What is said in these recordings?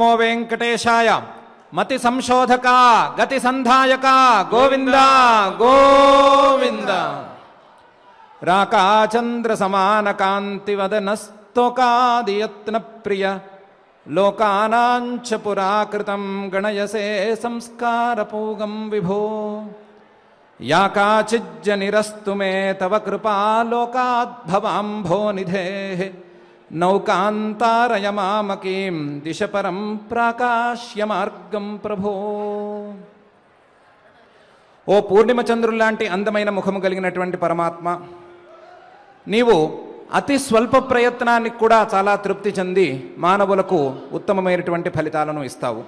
ఓం నమో వెంకటేశాయ మతి సంశోధక గతి సంధాయక గోవింద గోవింద రాకాచంద్ర సమాన కాంతి వదనస్తోకాదియత్న ప్రియ లోకానాంచ పురాకృతం గణయసే సంస్కారపూగం విభో యా కాచిజ్జనిరస్తు మే తవ కృపా లోకాద్భవాంభో నిధే నౌకాంతారయ మామకీం ప్రాకాశ్య మార్గం ప్రభో. ఓ పూర్ణిమ చంద్రుల్లాంటి అందమైన ముఖము కలిగినటువంటి పరమాత్మ నీవు అతి స్వల్ప ప్రయత్నానికి కూడా చాలా తృప్తి చెంది మానవులకు ఉత్తమమైనటువంటి ఫలితాలను ఇస్తావు.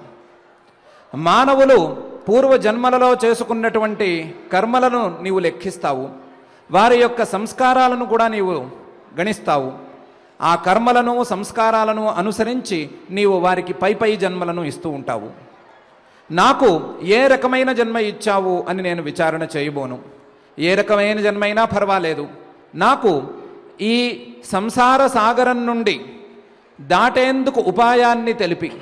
మానవులు పూర్వ జన్మలలో చేసుకున్నటువంటి కర్మలను నీవు లెక్కిస్తావు. వారి యొక్క సంస్కారాలను కూడా నీవు గణిస్తావు. ఆ కర్మలను సంస్కారాలను అనుసరించి నీవు వారికి పై పై జన్మలను ఇస్తూ ఉంటావు. నాకు ఏ రకమైన జన్మ ఇచ్చావు అని నేను విచారణ చేయబోను. ఏ రకమైన జన్మైనా పర్వాలేదు. నాకు ఈ సంసార సాగరం నుండి దాటేందుకు ఉపాయాన్ని తెలిపి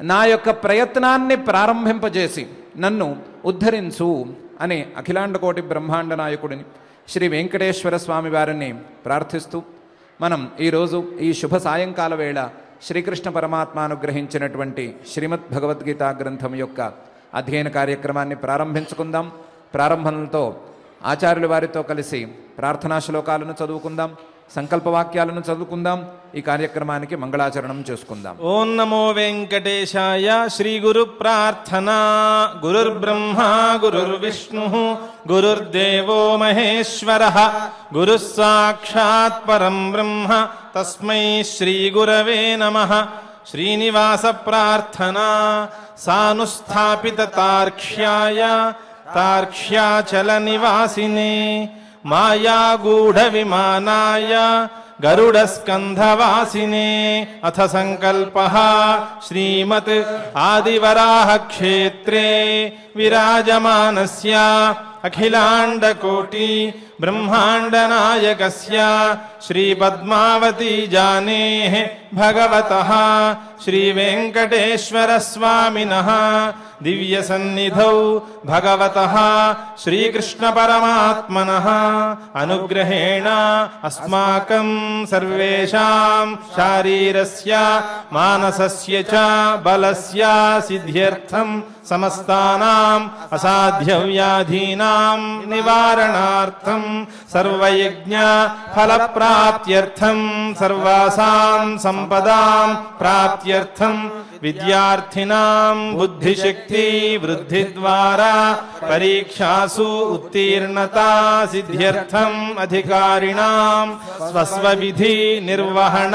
నా యొక్క ప్రయత్నాన్ని ప్రారంభింపజేసి నన్ను ఉద్ధరించు అని అఖిలాండకోటి బ్రహ్మాండ నాయకుడిని శ్రీ వెంకటేశ్వర స్వామి వారిని ప్రార్థిస్తూ మనం ఈరోజు ఈ శుభ సాయంకాల వేళ శ్రీకృష్ణ పరమాత్మ అనుగ్రహించినటువంటి శ్రీమద్ భగవద్గీత గ్రంథం యొక్క అధ్యయన కార్యక్రమాన్ని ప్రారంభించుకుందాం. ప్రారంభంతో ఆచార్యుల వారితో కలిసి ప్రార్థనా శ్లోకాలను చదువుకుందాం. సంకల్పవాక్యాలను చదువుకుందాం. ఈ కార్యక్రమానికి మంగళాచరణం చేసుకుందాం. ఓం నమో వెంకటేశాయ శ్రీ గురు ప్రార్థనా. గురుర్బ్రహ్మ గురుర్విష్ణు గురుర్దేవో మహేశ్వర. గురు సాక్షాత్ పరం బ్రహ్మ. తస్మై శ్రీ గురవే నమ. శ్రీనివాస ప్రార్థనా. సానుస్థాపిత తార్క్ష్యాయ. తార్క్ష్యాచల నివాసినే. मायागूढविमानाय गरुडस्कन्धवासिने अथ सङ्कल्पः श्रीमत् आदिवराहक्षेत्रे विराजमानस्य अखिलाण्डकोटि ब्रह्माण्डनायकस्य श्रीपद्मावती जानेः भगवतः श्रीवेङ्कटेश्वरस्वामिनः दिव्यसन्निधौ भगवतः श्रीकृष्णपरमात्मनः अनुग्रहेण अस्माकम् सर्वेषाम् शारीरस्य मानसस्य च बलस्य सिद्ध्यर्थम् समस्तानाम् असाध्यव्याधीनाम् निवारणार्थम् सर्वयज्ञ फलप्राप्त्यर्थम् सर्वासाम् सम्पदाम् प्राप्त्यर्थम् विद्यार्थिनां बुद्धिशक्ति वृद्धिद्वारा परीक्षासु उत्तीर्णता सिद्ध्यर्थम् अधिकारिणां स्वस्वविधि निर्वहण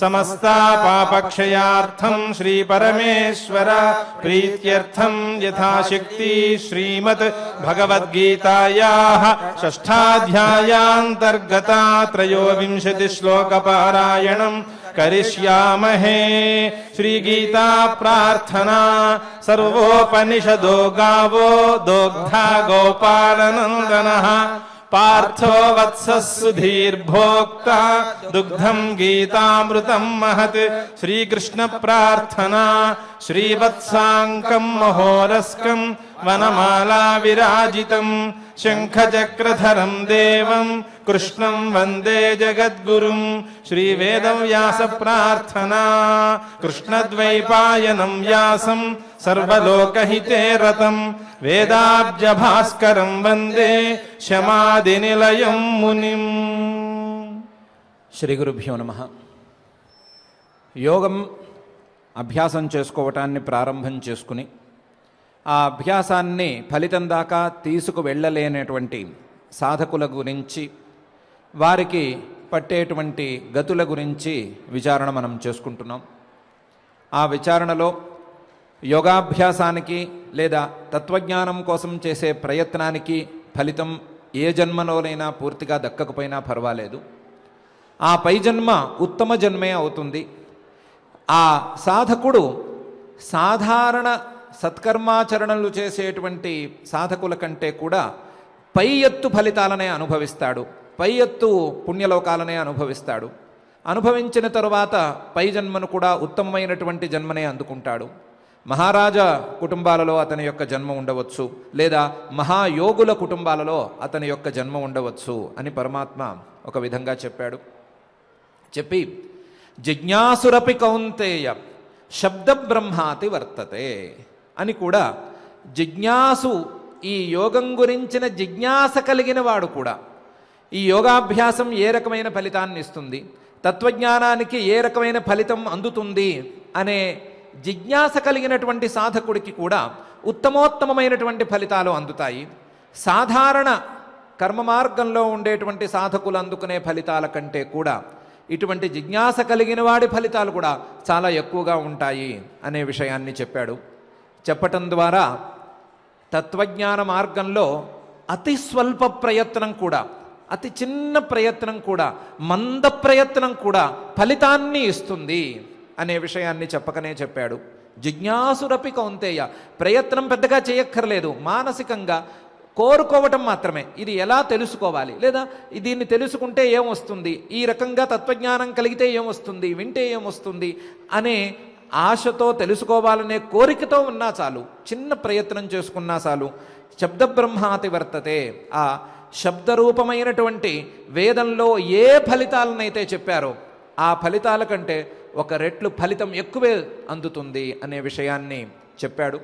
समस्ता पापक्षयार्थं श्रीपरमेश्वर प्रीत्यर्थं यथाशक्ति श्रीमत् भगवद्गीतायाः षष्ठाध्यायान्तर्गता त्रयोविंशतिश्लोकपारायणम् करिष्यामहे। श्रीगीता प्रार्थना सर्वोपनिषदो गावो दोग्धा गोपालनन्दनः। पार्थो वत्सः सुधीर्भोक्ता दुग्धम् गीतामृतम् महत्। श्रीकृष्णप्रार्थना श्रीवत्साङ्कम् महोरस्कम् వనమాలా విరాజితం. శంఖచక్రధరం దేవం. కృష్ణం వందే జగద్గురుం. శ్రీవేదవ్యాస ప్రార్థనా కృష్ణద్వైపాయనం వ్యాసం. సర్వలోకహితే రతం. వేదాబ్జ భాస్కరం వందే శమాదినిలయం మునిం. శ్రీ గురుభ్యో నమ. యోగం అభ్యాసం చేసుకోవటాన్ని ప్రారంభం చేసుకుని ఆ అభ్యాసాన్ని ఫలితం దాకా తీసుకు వెళ్ళలేనటువంటి సాధకుల గురించి వారికి పట్టేటువంటి గతుల గురించి విచారణ మనం చేసుకుంటున్నాం. ఆ విచారణలో యోగాభ్యాసానికి లేదా తత్వజ్ఞానం కోసం చేసే ప్రయత్నానికి ఫలితం ఏ జన్మలోనైనా పూర్తిగా దక్కకపోయినా పర్వాలేదు. ఆ పై జన్మ ఉత్తమ జన్మే అవుతుంది. ఆ సాధకుడు సాధారణ సత్కర్మాచరణలు చేసేటువంటి సాధకుల కంటే కూడా పై ఎత్తు ఫలితాలనే అనుభవిస్తాడు. పై ఎత్తు పుణ్యలోకాలనే అనుభవిస్తాడు. అనుభవించిన తరువాత పై జన్మను కూడా ఉత్తమమైనటువంటి జన్మనే అందుకుంటాడు. మహారాజా కుటుంబాలలో అతని యొక్క జన్మ ఉండవచ్చు లేదా మహాయోగుల కుటుంబాలలో అతని యొక్క జన్మ ఉండవచ్చు అని పరమాత్మ ఒక విధంగా చెప్పాడు. చెప్పి జిజ్ఞాసురపి కౌంతేయ శబ్ద బ్రహ్మాతి వర్తతే. అని కూడా జిజ్ఞాసు ఈ యోగం గురించిన జిజ్ఞాస కలిగిన వాడు కూడా ఈ యోగాభ్యాసం ఏ రకమైన ఫలితాన్ని ఇస్తుంది తత్వజ్ఞానానికి ఏ రకమైన ఫలితం అందుతుంది అనే జిజ్ఞాస కలిగినటువంటి సాధకుడికి కూడా ఉత్తమోత్తమమైనటువంటి ఫలితాలు అందుతాయి. సాధారణ కర్మ మార్గంలో ఉండేటువంటి సాధకులు అందుకునే ఫలితాల కంటే కూడా ఇటువంటి జిజ్ఞాస కలిగిన వాడి ఫలితాలు కూడా చాలా ఎక్కువగా ఉంటాయి అనే విషయాన్ని చెప్పాడు. చెప్పటం ద్వారా తత్వజ్ఞాన మార్గంలో అతి స్వల్ప ప్రయత్నం కూడా అతి చిన్న ప్రయత్నం కూడా మంద ప్రయత్నం కూడా ఫలితాన్ని ఇస్తుంది అనే విషయాన్ని చెప్పకనే చెప్పాడు. జిజ్ఞాసురపి కౌంతేయ ప్రయత్నం పెద్దగా చేయక్కర్లేదు మానసికంగా కోరుకోవటం మాత్రమే. ఇది ఎలా తెలుసుకోవాలి? లేదా దీన్ని తెలుసుకుంటే ఏమొస్తుంది ఈ రకంగా తత్వజ్ఞానం కలిగితే ఏమొస్తుంది వింటే ఏమొస్తుంది అనే ఆశతో తెలుసుకోవాలనే కోరికతో ఉన్నా చాలు చిన్న ప్రయత్నం చేసుకున్నా చాలు శబ్ద బ్రహ్మాతి వర్తతే. ఆ శబ్దరూపమైనటువంటి వేదంలో ఏ ఫలితాలనైతే చెప్పారో ఆ ఫలితాల కంటే ఒక రెట్లు ఫలితం ఎక్కువే అందుతుంది అనే విషయాన్ని చెప్పాడు.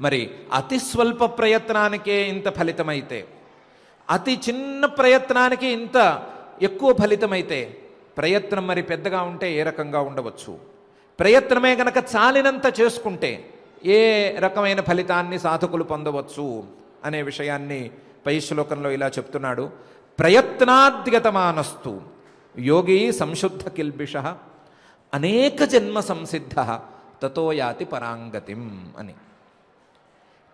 మరి అతి స్వల్ప ప్రయత్నానికే ఇంత ఫలితమైతే అతి చిన్న ప్రయత్నానికి ఇంత ఎక్కువ ఫలితమైతే ప్రయత్నం మరి పెద్దగా ఉంటే ఏ రకంగా ఉండవచ్చు? ప్రయత్నమే గనక చాలినంత చేసుకుంటే ఏ రకమైన ఫలితాన్ని సాధకులు పొందవచ్చు అనే విషయాన్ని పై శ్లోకంలో ఇలా చెప్తున్నాడు. ప్రయత్నాద్గతమానస్తు యోగి సంశుద్ధ కిల్బిష అనేక జన్మ సంసిద్ధ తతో యాతి పరాంగతిం అని.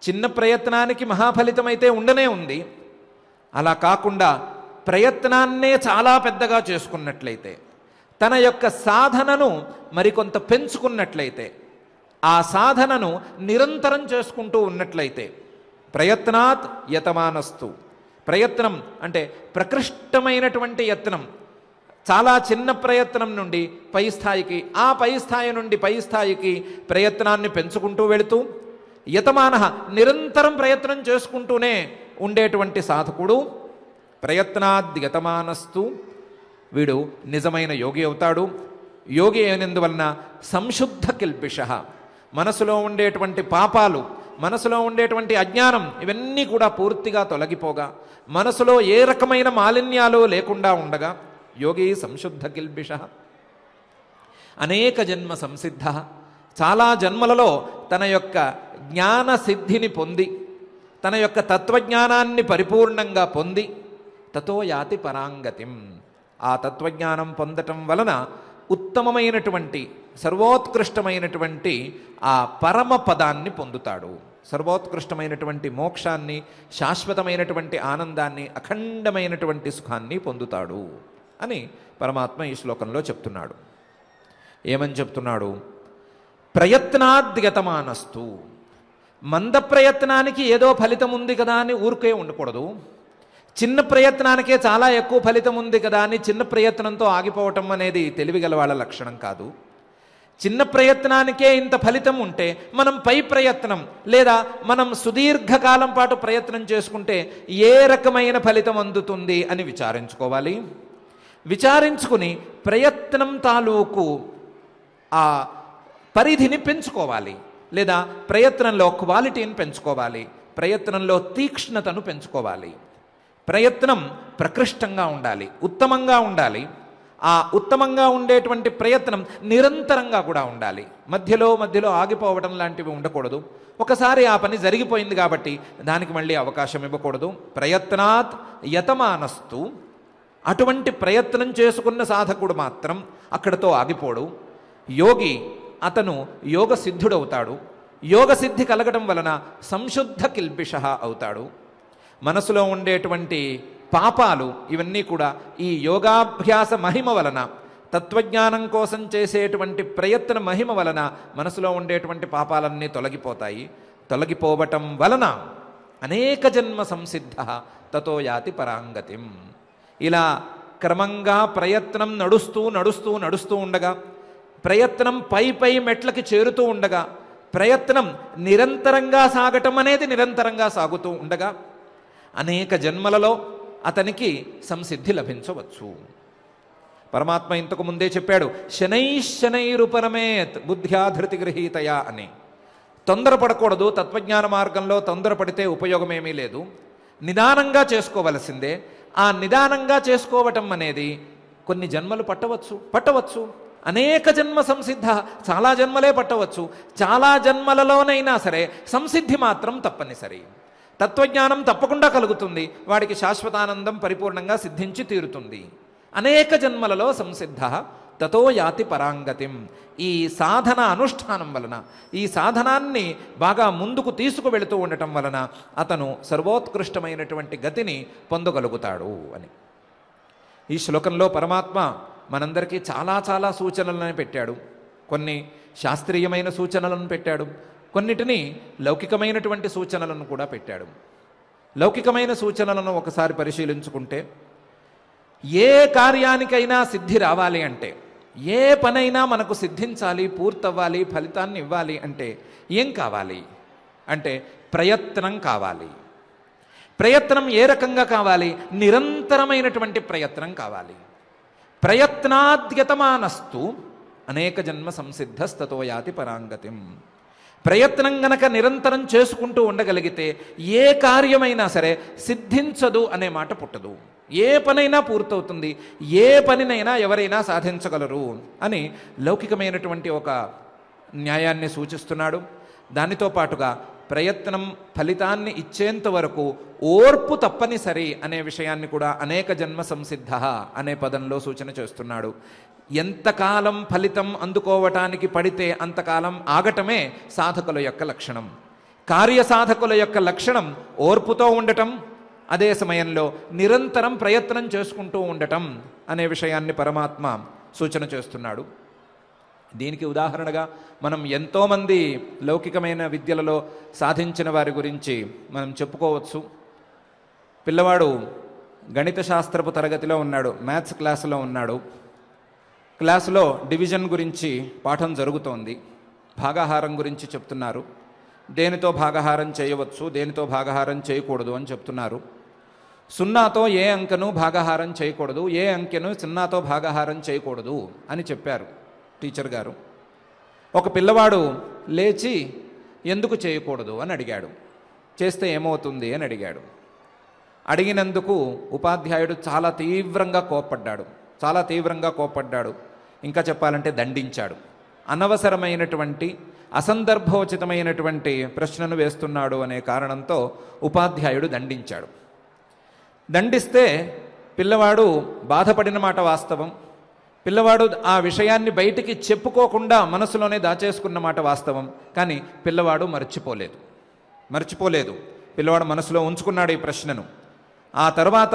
చిన్న ప్రయత్నానికి మహాఫలితమైతే ఉండనే ఉంది. అలా కాకుండా ప్రయత్నాన్నే చాలా పెద్దగా చేసుకున్నట్లయితే తన యొక్క సాధనను మరికొంత పెంచుకున్నట్లయితే ఆ సాధనను నిరంతరం చేసుకుంటూ ఉన్నట్లయితే ప్రయత్నాత్ యతమానస్తు. ప్రయత్నం అంటే ప్రకృష్టమైనటువంటి యత్నం. చాలా చిన్న ప్రయత్నం నుండి పై స్థాయికి ఆ పై స్థాయి నుండి పై స్థాయికి ప్రయత్నాన్ని పెంచుకుంటూ వెళుతూ యతమాన నిరంతరం ప్రయత్నం చేసుకుంటూనే ఉండేటువంటి సాధకుడు ప్రయత్నాద్యతమానస్తు. వీడు నిజమైన యోగి అవుతాడు. యోగి అయినందువలన సంశుద్ధ కిల్పిష మనసులో ఉండేటువంటి పాపాలు మనసులో ఉండేటువంటి అజ్ఞానం ఇవన్నీ కూడా పూర్తిగా తొలగిపోగా మనసులో ఏ రకమైన మాలిన్యాలు లేకుండా ఉండగా యోగి సంశుద్ధ కిల్బిష అనేక జన్మ సంసిద్ధ చాలా జన్మలలో తన యొక్క జ్ఞాన సిద్ధిని పొంది తన యొక్క తత్వజ్ఞానాన్ని పరిపూర్ణంగా పొంది తతో యాతి పరాంగతిం. ఆ తత్వజ్ఞానం పొందటం వలన ఉత్తమమైనటువంటి సర్వోత్కృష్టమైనటువంటి ఆ పరమ పదాన్ని పొందుతాడు. సర్వోత్కృష్టమైనటువంటి మోక్షాన్ని శాశ్వతమైనటువంటి ఆనందాన్ని అఖండమైనటువంటి సుఖాన్ని పొందుతాడు అని పరమాత్మ ఈ శ్లోకంలో చెప్తున్నాడు. ఏమని చెప్తున్నాడు? ప్రయత్నాద్గతమానస్తు. మంద ప్రయత్నానికి ఏదో ఫలితం ఉంది కదా అని ఊరికే ఉండకూడదు. చిన్న ప్రయత్నానికే చాలా ఎక్కువ ఫలితం ఉంది కదా అని చిన్న ప్రయత్నంతో ఆగిపోవటం అనేది తెలివిగల వాళ్ళ లక్షణం కాదు. చిన్న ప్రయత్నానికే ఇంత ఫలితం ఉంటే మనం పై ప్రయత్నం లేదా మనం సుదీర్ఘకాలం పాటు ప్రయత్నం చేసుకుంటే ఏ రకమైన ఫలితం అందుతుంది అని విచారించుకోవాలి. విచారించుకుని ప్రయత్నం తాలూకు ఆ పరిధిని పెంచుకోవాలి లేదా ప్రయత్నంలో క్వాలిటీని పెంచుకోవాలి ప్రయత్నంలో తీక్ష్ణతను పెంచుకోవాలి. ప్రయత్నం ప్రకృష్టంగా ఉండాలి ఉత్తమంగా ఉండాలి. ఆ ఉత్తమంగా ఉండేటువంటి ప్రయత్నం నిరంతరంగా కూడా ఉండాలి. మధ్యలో మధ్యలో ఆగిపోవడం లాంటివి ఉండకూడదు. ఒకసారి ఆ పని జరిగిపోయింది కాబట్టి దానికి మళ్ళీ అవకాశం ఇవ్వకూడదు. ప్రయత్నాత్ యతమానస్తు. అటువంటి ప్రయత్నం చేసుకున్న సాధకుడు మాత్రం అక్కడతో ఆగిపోడు. యోగి అతను యోగ సిద్ధుడవుతాడు యోగ సిద్ధి కలగడం వలన సంశుద్ధ కిల్బిష అవుతాడు. మనసులో ఉండేటువంటి పాపాలు ఇవన్నీ కూడా ఈ యోగాభ్యాస మహిమ వలన తత్వజ్ఞానం కోసం చేసేటువంటి ప్రయత్న మహిమ వలన మనసులో ఉండేటువంటి పాపాలన్నీ తొలగిపోతాయి. తొలగిపోవటం వలన అనేక జన్మ సంసిద్ధ తతో యాతి పరాంగతిం. ఇలా క్రమంగా ప్రయత్నం నడుస్తూ నడుస్తూ నడుస్తూ ఉండగా ప్రయత్నం పై పై మెట్లకి చేరుతూ ఉండగా ప్రయత్నం నిరంతరంగా సాగటం అనేది నిరంతరంగా సాగుతూ ఉండగా అనేక జన్మలలో అతనికి సంసిద్ధి లభించవచ్చు. పరమాత్మ ఇంతకు ముందే చెప్పాడు శనై శనైరుపరమేత్ బుద్ధ్యాధృతి గృహీతయా అని. తొందరపడకూడదు తత్వజ్ఞాన మార్గంలో తొందరపడితే ఉపయోగమేమీ లేదు. నిదానంగా చేసుకోవలసిందే. ఆ నిదానంగా చేసుకోవటం అనేది కొన్ని జన్మలు పట్టవచ్చు పట్టవచ్చు. అనేక జన్మ సంసిద్ధ చాలా జన్మలే పట్టవచ్చు. చాలా జన్మలలోనైనా సరే సంసిద్ధి మాత్రం తప్పనిసరి. తత్వజ్ఞానం తప్పకుండా కలుగుతుంది. వాడికి శాశ్వతానందం పరిపూర్ణంగా సిద్ధించి తీరుతుంది. అనేక జన్మలలో సంసిద్ధ తతో యాతి పరాంగతిం. ఈ సాధన అనుష్ఠానం వలన ఈ సాధనాన్ని బాగా ముందుకు తీసుకువెళుతూ ఉండటం వలన అతను సర్వోత్కృష్టమైనటువంటి గతిని పొందగలుగుతాడు అని. ఈ శ్లోకంలో పరమాత్మ మనందరికీ చాలా చాలా సూచనలను పెట్టాడు. కొన్ని శాస్త్రీయమైన సూచనలను పెట్టాడు. కొన్నిటిని లౌకికమైనటువంటి సూచనలను కూడా పెట్టాడు. లౌకికమైన సూచనలను ఒకసారి పరిశీలించుకుంటే ఏ కార్యానికైనా సిద్ధి రావాలి అంటే ఏ పనైనా మనకు సిద్ధించాలి పూర్తవ్వాలి ఫలితాన్ని ఇవ్వాలి అంటే ఏం కావాలి? అంటే ప్రయత్నం కావాలి. ప్రయత్నం ఏ రకంగా కావాలి? నిరంతరమైనటువంటి ప్రయత్నం కావాలి. ప్రయత్నాద్యతమానస్తు అనేక జన్మ సంసిద్ధస్తతో యాతి పరాంగతిం. ప్రయత్నం గనక నిరంతరం చేసుకుంటూ ఉండగలిగితే ఏ కార్యమైనా సరే సిద్ధించదు అనే మాట పుట్టదు. ఏ పనైనా పూర్తవుతుంది. ఏ పనినైనా ఎవరైనా సాధించగలరు అని లౌకికమైనటువంటి ఒక న్యాయాన్ని సూచిస్తున్నాడు. దానితో పాటుగా ప్రయత్నం ఫలితాన్ని ఇచ్చేంత వరకు ఓర్పు తప్పనిసరి అనే విషయాన్ని కూడా అనేక జన్మ సంసిద్ధ అనే పదంలో సూచన చేస్తున్నాడు. ఎంతకాలం ఫలితం అందుకోవటానికి పడితే అంతకాలం ఆగటమే సాధకుల యొక్క లక్షణం. కార్యసాధకుల యొక్క లక్షణం ఓర్పుతో ఉండటం అదే సమయంలో నిరంతరం ప్రయత్నం చేసుకుంటూ ఉండటం అనే విషయాన్ని పరమాత్మ సూచన చేస్తున్నాడు. దీనికి ఉదాహరణగా మనం ఎంతోమంది లౌకికమైన విద్యలలో సాధించిన వారి గురించి మనం చెప్పుకోవచ్చు. పిల్లవాడు గణిత శాస్త్రపు తరగతిలో ఉన్నాడు మ్యాథ్స్ క్లాసులో ఉన్నాడు. క్లాసులో డివిజన్ గురించి పాఠం జరుగుతోంది. భాగాహారం గురించి చెప్తున్నారు. దేనితో భాగాహారం చేయవచ్చు దేనితో భాగాహారం చేయకూడదు అని చెప్తున్నారు. సున్నాతో ఏ అంకెను భాగాహారం చేయకూడదు ఏ అంకెను సున్నాతో భాగాహారం చేయకూడదు అని చెప్పారు టీచర్ గారు. ఒక పిల్లవాడు లేచి ఎందుకు చేయకూడదు అని అడిగాడు. చేస్తే ఏమవుతుంది అని అడిగాడు. అడిగినందుకు ఉపాధ్యాయుడు చాలా తీవ్రంగా కోప్పడ్డాడు. చాలా తీవ్రంగా కోప్పడ్డాడు. ఇంకా చెప్పాలంటే దండించాడు. అనవసరమైనటువంటి అసందర్భోచితమైనటువంటి ప్రశ్నను వేస్తున్నాడు అనే కారణంతో ఉపాధ్యాయుడు దండించాడు. దండిస్తే పిల్లవాడు బాధపడిన మాట వాస్తవం. పిల్లవాడు ఆ విషయాన్ని బయటికి చెప్పుకోకుండా మనసులోనే దాచేసుకున్న మాట వాస్తవం. కానీ పిల్లవాడు మర్చిపోలేదు. మర్చిపోలేదు. పిల్లవాడు మనసులో ఉంచుకున్నాడు ఈ ప్రశ్నను. ఆ తర్వాత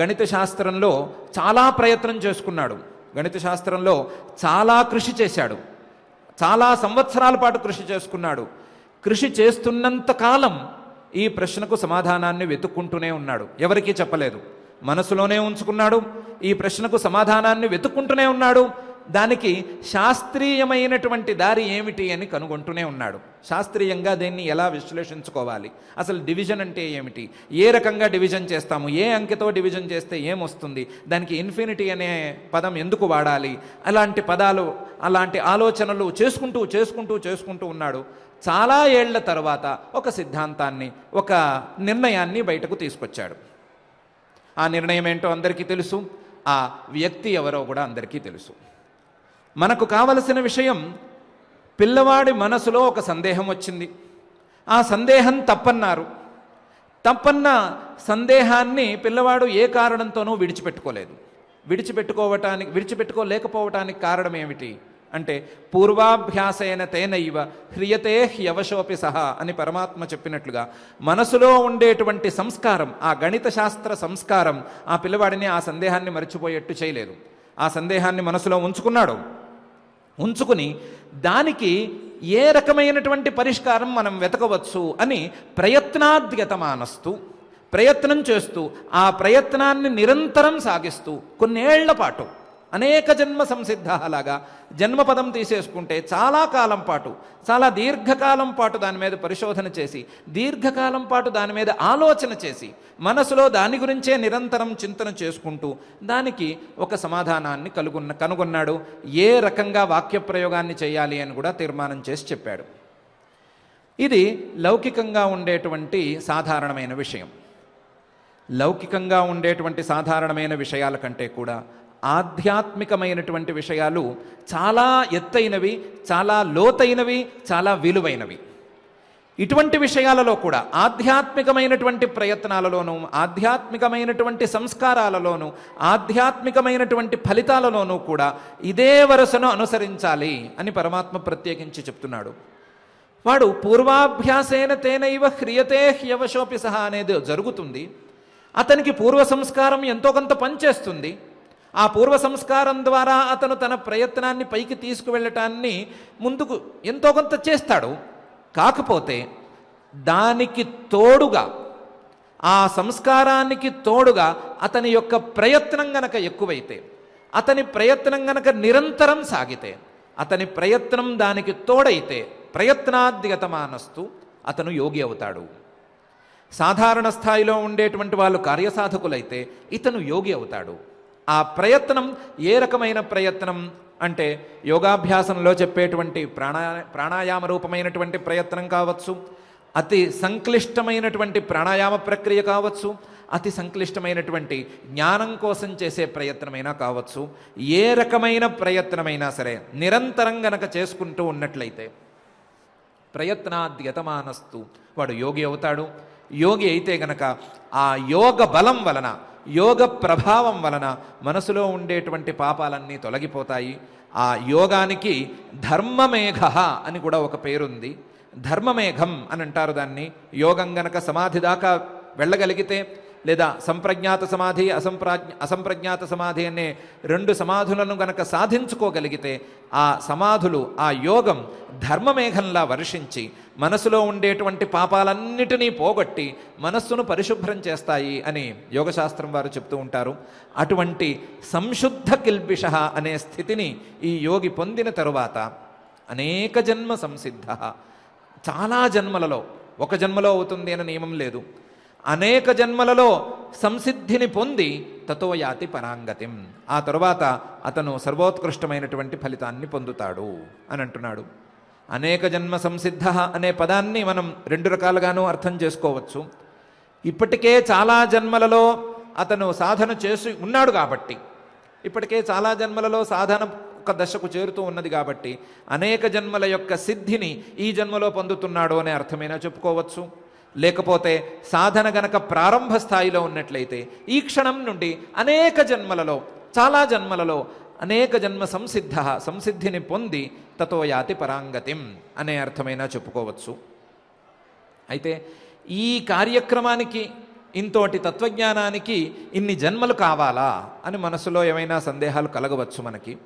గణిత శాస్త్రంలో చాలా ప్రయత్నం చేసుకున్నాడు. గణిత శాస్త్రంలో చాలా కృషి చేశాడు. చాలా సంవత్సరాల పాటు కృషి చేసుకున్నాడు. కృషి చేస్తున్నంత కాలం ఈ ప్రశ్నకు సమాధానాన్ని వెతుక్కుంటూనే ఉన్నాడు. ఎవరికీ చెప్పలేదు. మనసులోనే ఉంచుకున్నాడు. ఈ ప్రశ్నకు సమాధానాన్ని వెతుక్కుంటూనే ఉన్నాడు. దానికి శాస్త్రీయమైనటువంటి దారి ఏమిటి అని కనుగొంటూనే ఉన్నాడు. శాస్త్రీయంగా దీన్ని ఎలా విశ్లేషించుకోవాలి? అసలు డివిజన్ అంటే ఏమిటి? ఏ రకంగా డివిజన్ చేస్తాము? ఏ అంకెతో డివిజన్ చేస్తే ఏమొస్తుంది? దానికి ఇన్ఫినిటీ అనే పదం ఎందుకు వాడాలి? అలాంటి పదాలు అలాంటి ఆలోచనలు చేసుకుంటూ చేసుకుంటూ చేసుకుంటూ ఉన్నాడు. చాలా ఏళ్ళ తర్వాత ఒక సిద్ధాంతాన్ని ఒక నిర్ణయాన్ని బయటకు తీసుకొచ్చాడు. ఆ నిర్ణయం ఏంటో అందరికీ తెలుసు. ఆ వ్యక్తి ఎవరో కూడా అందరికీ తెలుసు. మనకు కావలసిన విషయం పిల్లవాడి మనసులో ఒక సందేహం వచ్చింది. ఆ సందేహం తప్పన్నారు. తప్పన్న సందేహాన్ని పిల్లవాడు ఏ కారణంతోనూ విడిచిపెట్టుకోలేదు. విడిచిపెట్టుకోవటానికి విడిచిపెట్టుకోలేకపోవటానికి కారణం ఏమిటి? అంటే పూర్వాభ్యాసైన తేనైవ హ్రియతే హ్యవశోపి సహా అని పరమాత్మ చెప్పినట్లుగా మనసులో ఉండేటువంటి సంస్కారం ఆ గణిత శాస్త్ర సంస్కారం ఆ పిల్లవాడిని ఆ సందేహాన్ని మర్చిపోయేట్టు చేయలేదు. ఆ సందేహాన్ని మనసులో ఉంచుకున్నాడు. ఉంచుకుని దానికి ఏ రకమైనటువంటి పరిష్కారం మనం వెతకవచ్చు అని ప్రయత్నాద్యతమానస్తు ప్రయత్నం చేస్తూ ఆ ప్రయత్నాన్ని నిరంతరం సాగిస్తూ కొన్నేళ్ళ పాటు అనేక జన్మ సంసిద్ధ జన్మపదం తీసేసుకుంటే చాలా కాలం పాటు చాలా దీర్ఘకాలం పాటు దాని మీద పరిశోధన చేసి దీర్ఘకాలం పాటు దాని మీద ఆలోచన చేసి మనసులో దాని గురించే నిరంతరం చింతన చేసుకుంటూ దానికి ఒక సమాధానాన్ని కలుగున్న కనుగొన్నాడు. ఏ రకంగా వాక్య ప్రయోగాన్ని చేయాలి అని కూడా తీర్మానం చేసి చెప్పాడు. ఇది లౌకికంగా ఉండేటువంటి సాధారణమైన విషయం. లౌకికంగా ఉండేటువంటి సాధారణమైన విషయాల కంటే కూడా ఆధ్యాత్మికమైనటువంటి విషయాలు చాలా ఎత్తైనవి చాలా లోతైనవి చాలా విలువైనవి. ఇటువంటి విషయాలలో కూడా ఆధ్యాత్మికమైనటువంటి ప్రయత్నాలలోనూ ఆధ్యాత్మికమైనటువంటి సంస్కారాలలోనూ ఆధ్యాత్మికమైనటువంటి ఫలితాలలోనూ కూడా ఇదే వరుసను అనుసరించాలి అని పరమాత్మ ప్రత్యేకించి చెప్తున్నాడు. వాడు పూర్వాభ్యాసేన తేనైవ హ్రియతే హ్యవశోపి సహా అనేది జరుగుతుంది. అతనికి పూర్వ సంస్కారం ఎంతో కొంత పనిచేస్తుంది. ఆ పూర్వ సంస్కారం ద్వారా అతను తన ప్రయత్నాన్ని పైకి తీసుకువెళ్ళటాన్ని ముందుకు ఎంతో కొంత చేస్తాడు. కాకపోతే దానికి తోడుగా ఆ సంస్కారానికి తోడుగా అతని యొక్క ప్రయత్నం గనక ఎక్కువైతే అతని ప్రయత్నం గనక నిరంతరం సాగితే అతని ప్రయత్నం దానికి తోడైతే ప్రయత్నాద్యతమానస్తు అతను యోగి అవుతాడు. సాధారణ స్థాయిలో ఉండేటువంటి వాళ్ళు కార్యసాధకులైతే ఇతను యోగి అవుతాడు. ఆ ప్రయత్నం ఏ రకమైన ప్రయత్నం అంటే యోగాభ్యాసంలో చెప్పేటువంటి ప్రాణా ప్రాణాయామ రూపమైనటువంటి ప్రయత్నం కావచ్చు అతి సంక్లిష్టమైనటువంటి ప్రాణాయామ ప్రక్రియ కావచ్చు అతి సంక్లిష్టమైనటువంటి జ్ఞానం కోసం చేసే ప్రయత్నమైనా కావచ్చు ఏ రకమైన ప్రయత్నమైనా సరే నిరంతరం గనక చేసుకుంటూ ఉన్నట్లయితే ప్రయత్నాద్యతమానస్తు వాడు యోగి అవుతాడు. యోగి అయితే గనక ఆ యోగ బలం వలన యోగ ప్రభావం వలన మనసులో ఉండేటువంటి పాపాలన్నీ తొలగిపోతాయి. ఆ యోగానికి ధర్మమేఘ అని కూడా ఒక పేరుంది. ధర్మమేఘం అని అంటారు దాన్ని. యోగం గనక సమాధి దాకా వెళ్ళగలిగితే లేదా సంప్రజ్ఞాత సమాధి అసంప్రాజ్ఞ అసంప్రజ్ఞాత సమాధి అనే రెండు సమాధులను గనక సాధించుకోగలిగితే ఆ సమాధులు ఆ యోగం ధర్మమేఘంలా వర్షించి మనసులో ఉండేటువంటి పాపాలన్నిటినీ పోగొట్టి మనస్సును పరిశుభ్రం చేస్తాయి అని యోగశాస్త్రం వారు చెప్తూ ఉంటారు. అటువంటి సంశుద్ధ కిల్బిష అనే స్థితిని ఈ యోగి పొందిన తరువాత అనేక జన్మ సంసిద్ధ. చాలా జన్మలలో ఒక జన్మలో అవుతుంది అనే నియమం లేదు. అనేక జన్మలలో సంసిద్ధిని పొంది తతో పరాంగతిం. ఆ తరువాత అతను సర్వోత్కృష్టమైనటువంటి ఫలితాన్ని పొందుతాడు అని అంటున్నాడు. అనేక జన్మ సంసిద్ధ అనే పదాన్ని మనం రెండు రకాలుగానూ అర్థం చేసుకోవచ్చు. ఇప్పటికే చాలా జన్మలలో అతను సాధన చేసి ఉన్నాడు కాబట్టి ఇప్పటికే చాలా జన్మలలో సాధన ఒక దశకు చేరుతూ ఉన్నది కాబట్టి అనేక జన్మల యొక్క సిద్ధిని ఈ జన్మలో పొందుతున్నాడు అనే అర్థమైనా చెప్పుకోవచ్చు. లేకపోతే సాధన గనక ప్రారంభ స్థాయిలో ఉన్నట్లయితే ఈ క్షణం నుండి అనేక జన్మలలో చాలా జన్మలలో అనేక జన్మ సంసిద్ధ సంసిద్ధిని పొంది తతోయాతి పరాంగతిం అనే అర్థమైనా చెప్పుకోవచ్చు. అయితే ఈ కార్యక్రమానికి ఇంతోటి తత్వజ్ఞానానికి ఇన్ని జన్మలు కావాలా అని మనసులో ఏమైనా సందేహాలు కలగవచ్చు మనకి.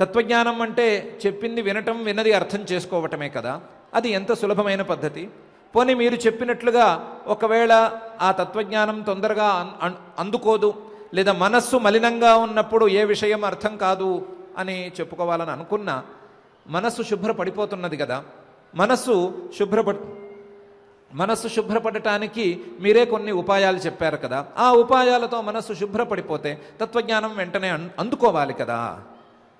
తత్వజ్ఞానం అంటే చెప్పింది వినటం విన్నది అర్థం చేసుకోవటమే కదా. అది ఎంత సులభమైన పద్ధతి? పోనీ మీరు చెప్పినట్లుగా ఒకవేళ ఆ తత్వజ్ఞానం తొందరగా అన్- అందుకోదు లేదా మనస్సు మలినంగా ఉన్నప్పుడు ఏ విషయం అర్థం కాదు అని చెప్పుకోవాలని అనుకున్నా మనస్సు శుభ్రపడిపోతున్నది కదా. మనస్సు శుభ్రప మనస్సు శుభ్రపడటానికి మీరే కొన్ని ఉపాయాలు చెప్పారు కదా. ఆ ఉపాయాలతో మనస్సు శుభ్రపడిపోతే తత్వజ్ఞానం వెంటనే అన్- అందుకోవాలి కదా.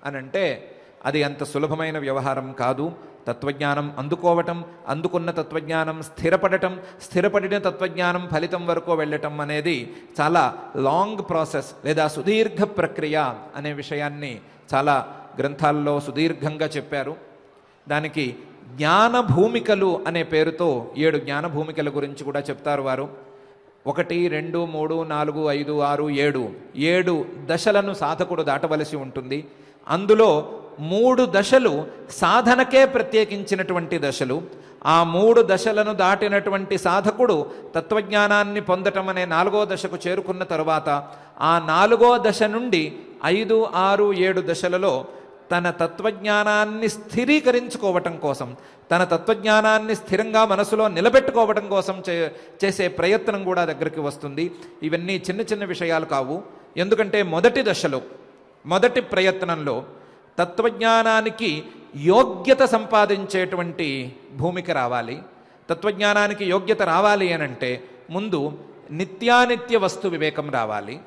అని అంటే అది అంత సులభమైన వ్యవహారం కాదు. తత్వజ్ఞానం అందుకోవటం అందుకున్న తత్వజ్ఞానం స్థిరపడటం స్థిరపడిన తత్వజ్ఞానం ఫలితం వరకు వెళ్ళటం అనేది చాలా లాంగ్ ప్రాసెస్ లేదా సుదీర్ఘ ప్రక్రియ అనే విషయాన్ని చాలా గ్రంథాల్లో సుదీర్ఘంగా చెప్పారు. దానికి జ్ఞాన భూమికలు అనే పేరుతో ఏడు జ్ఞాన భూమికల గురించి కూడా చెప్తారు వారు. ఒకటి రెండు మూడు నాలుగు ఐదు ఆరు ఏడు. ఏడు దశలను సాధకుడు దాటవలసి ఉంటుంది. అందులో మూడు దశలు సాధనకే ప్రత్యేకించినటువంటి దశలు. ఆ మూడు దశలను దాటినటువంటి సాధకుడు తత్వజ్ఞానాన్ని పొందటం అనే నాలుగో దశకు చేరుకున్న తరువాత ఆ నాలుగో దశ నుండి ఐదు ఆరు ఏడు దశలలో తన తత్వజ్ఞానాన్ని స్థిరీకరించుకోవటం కోసం తన తత్వజ్ఞానాన్ని స్థిరంగా మనసులో నిలబెట్టుకోవటం కోసం చే చేసే ప్రయత్నం కూడా దగ్గరికి వస్తుంది. ఇవన్నీ చిన్న చిన్న విషయాలు కావు. ఎందుకంటే మొదటి దశలో మొదటి ప్రయత్నంలో తత్వజ్ఞానానికి యోగ్యత సంపాదించేటువంటి భూమిక రావాలి. తత్వజ్ఞానానికి యోగ్యత రావాలి అనంటే ముందు నిత్యానిత్య వస్తు వివేకం రావాలి.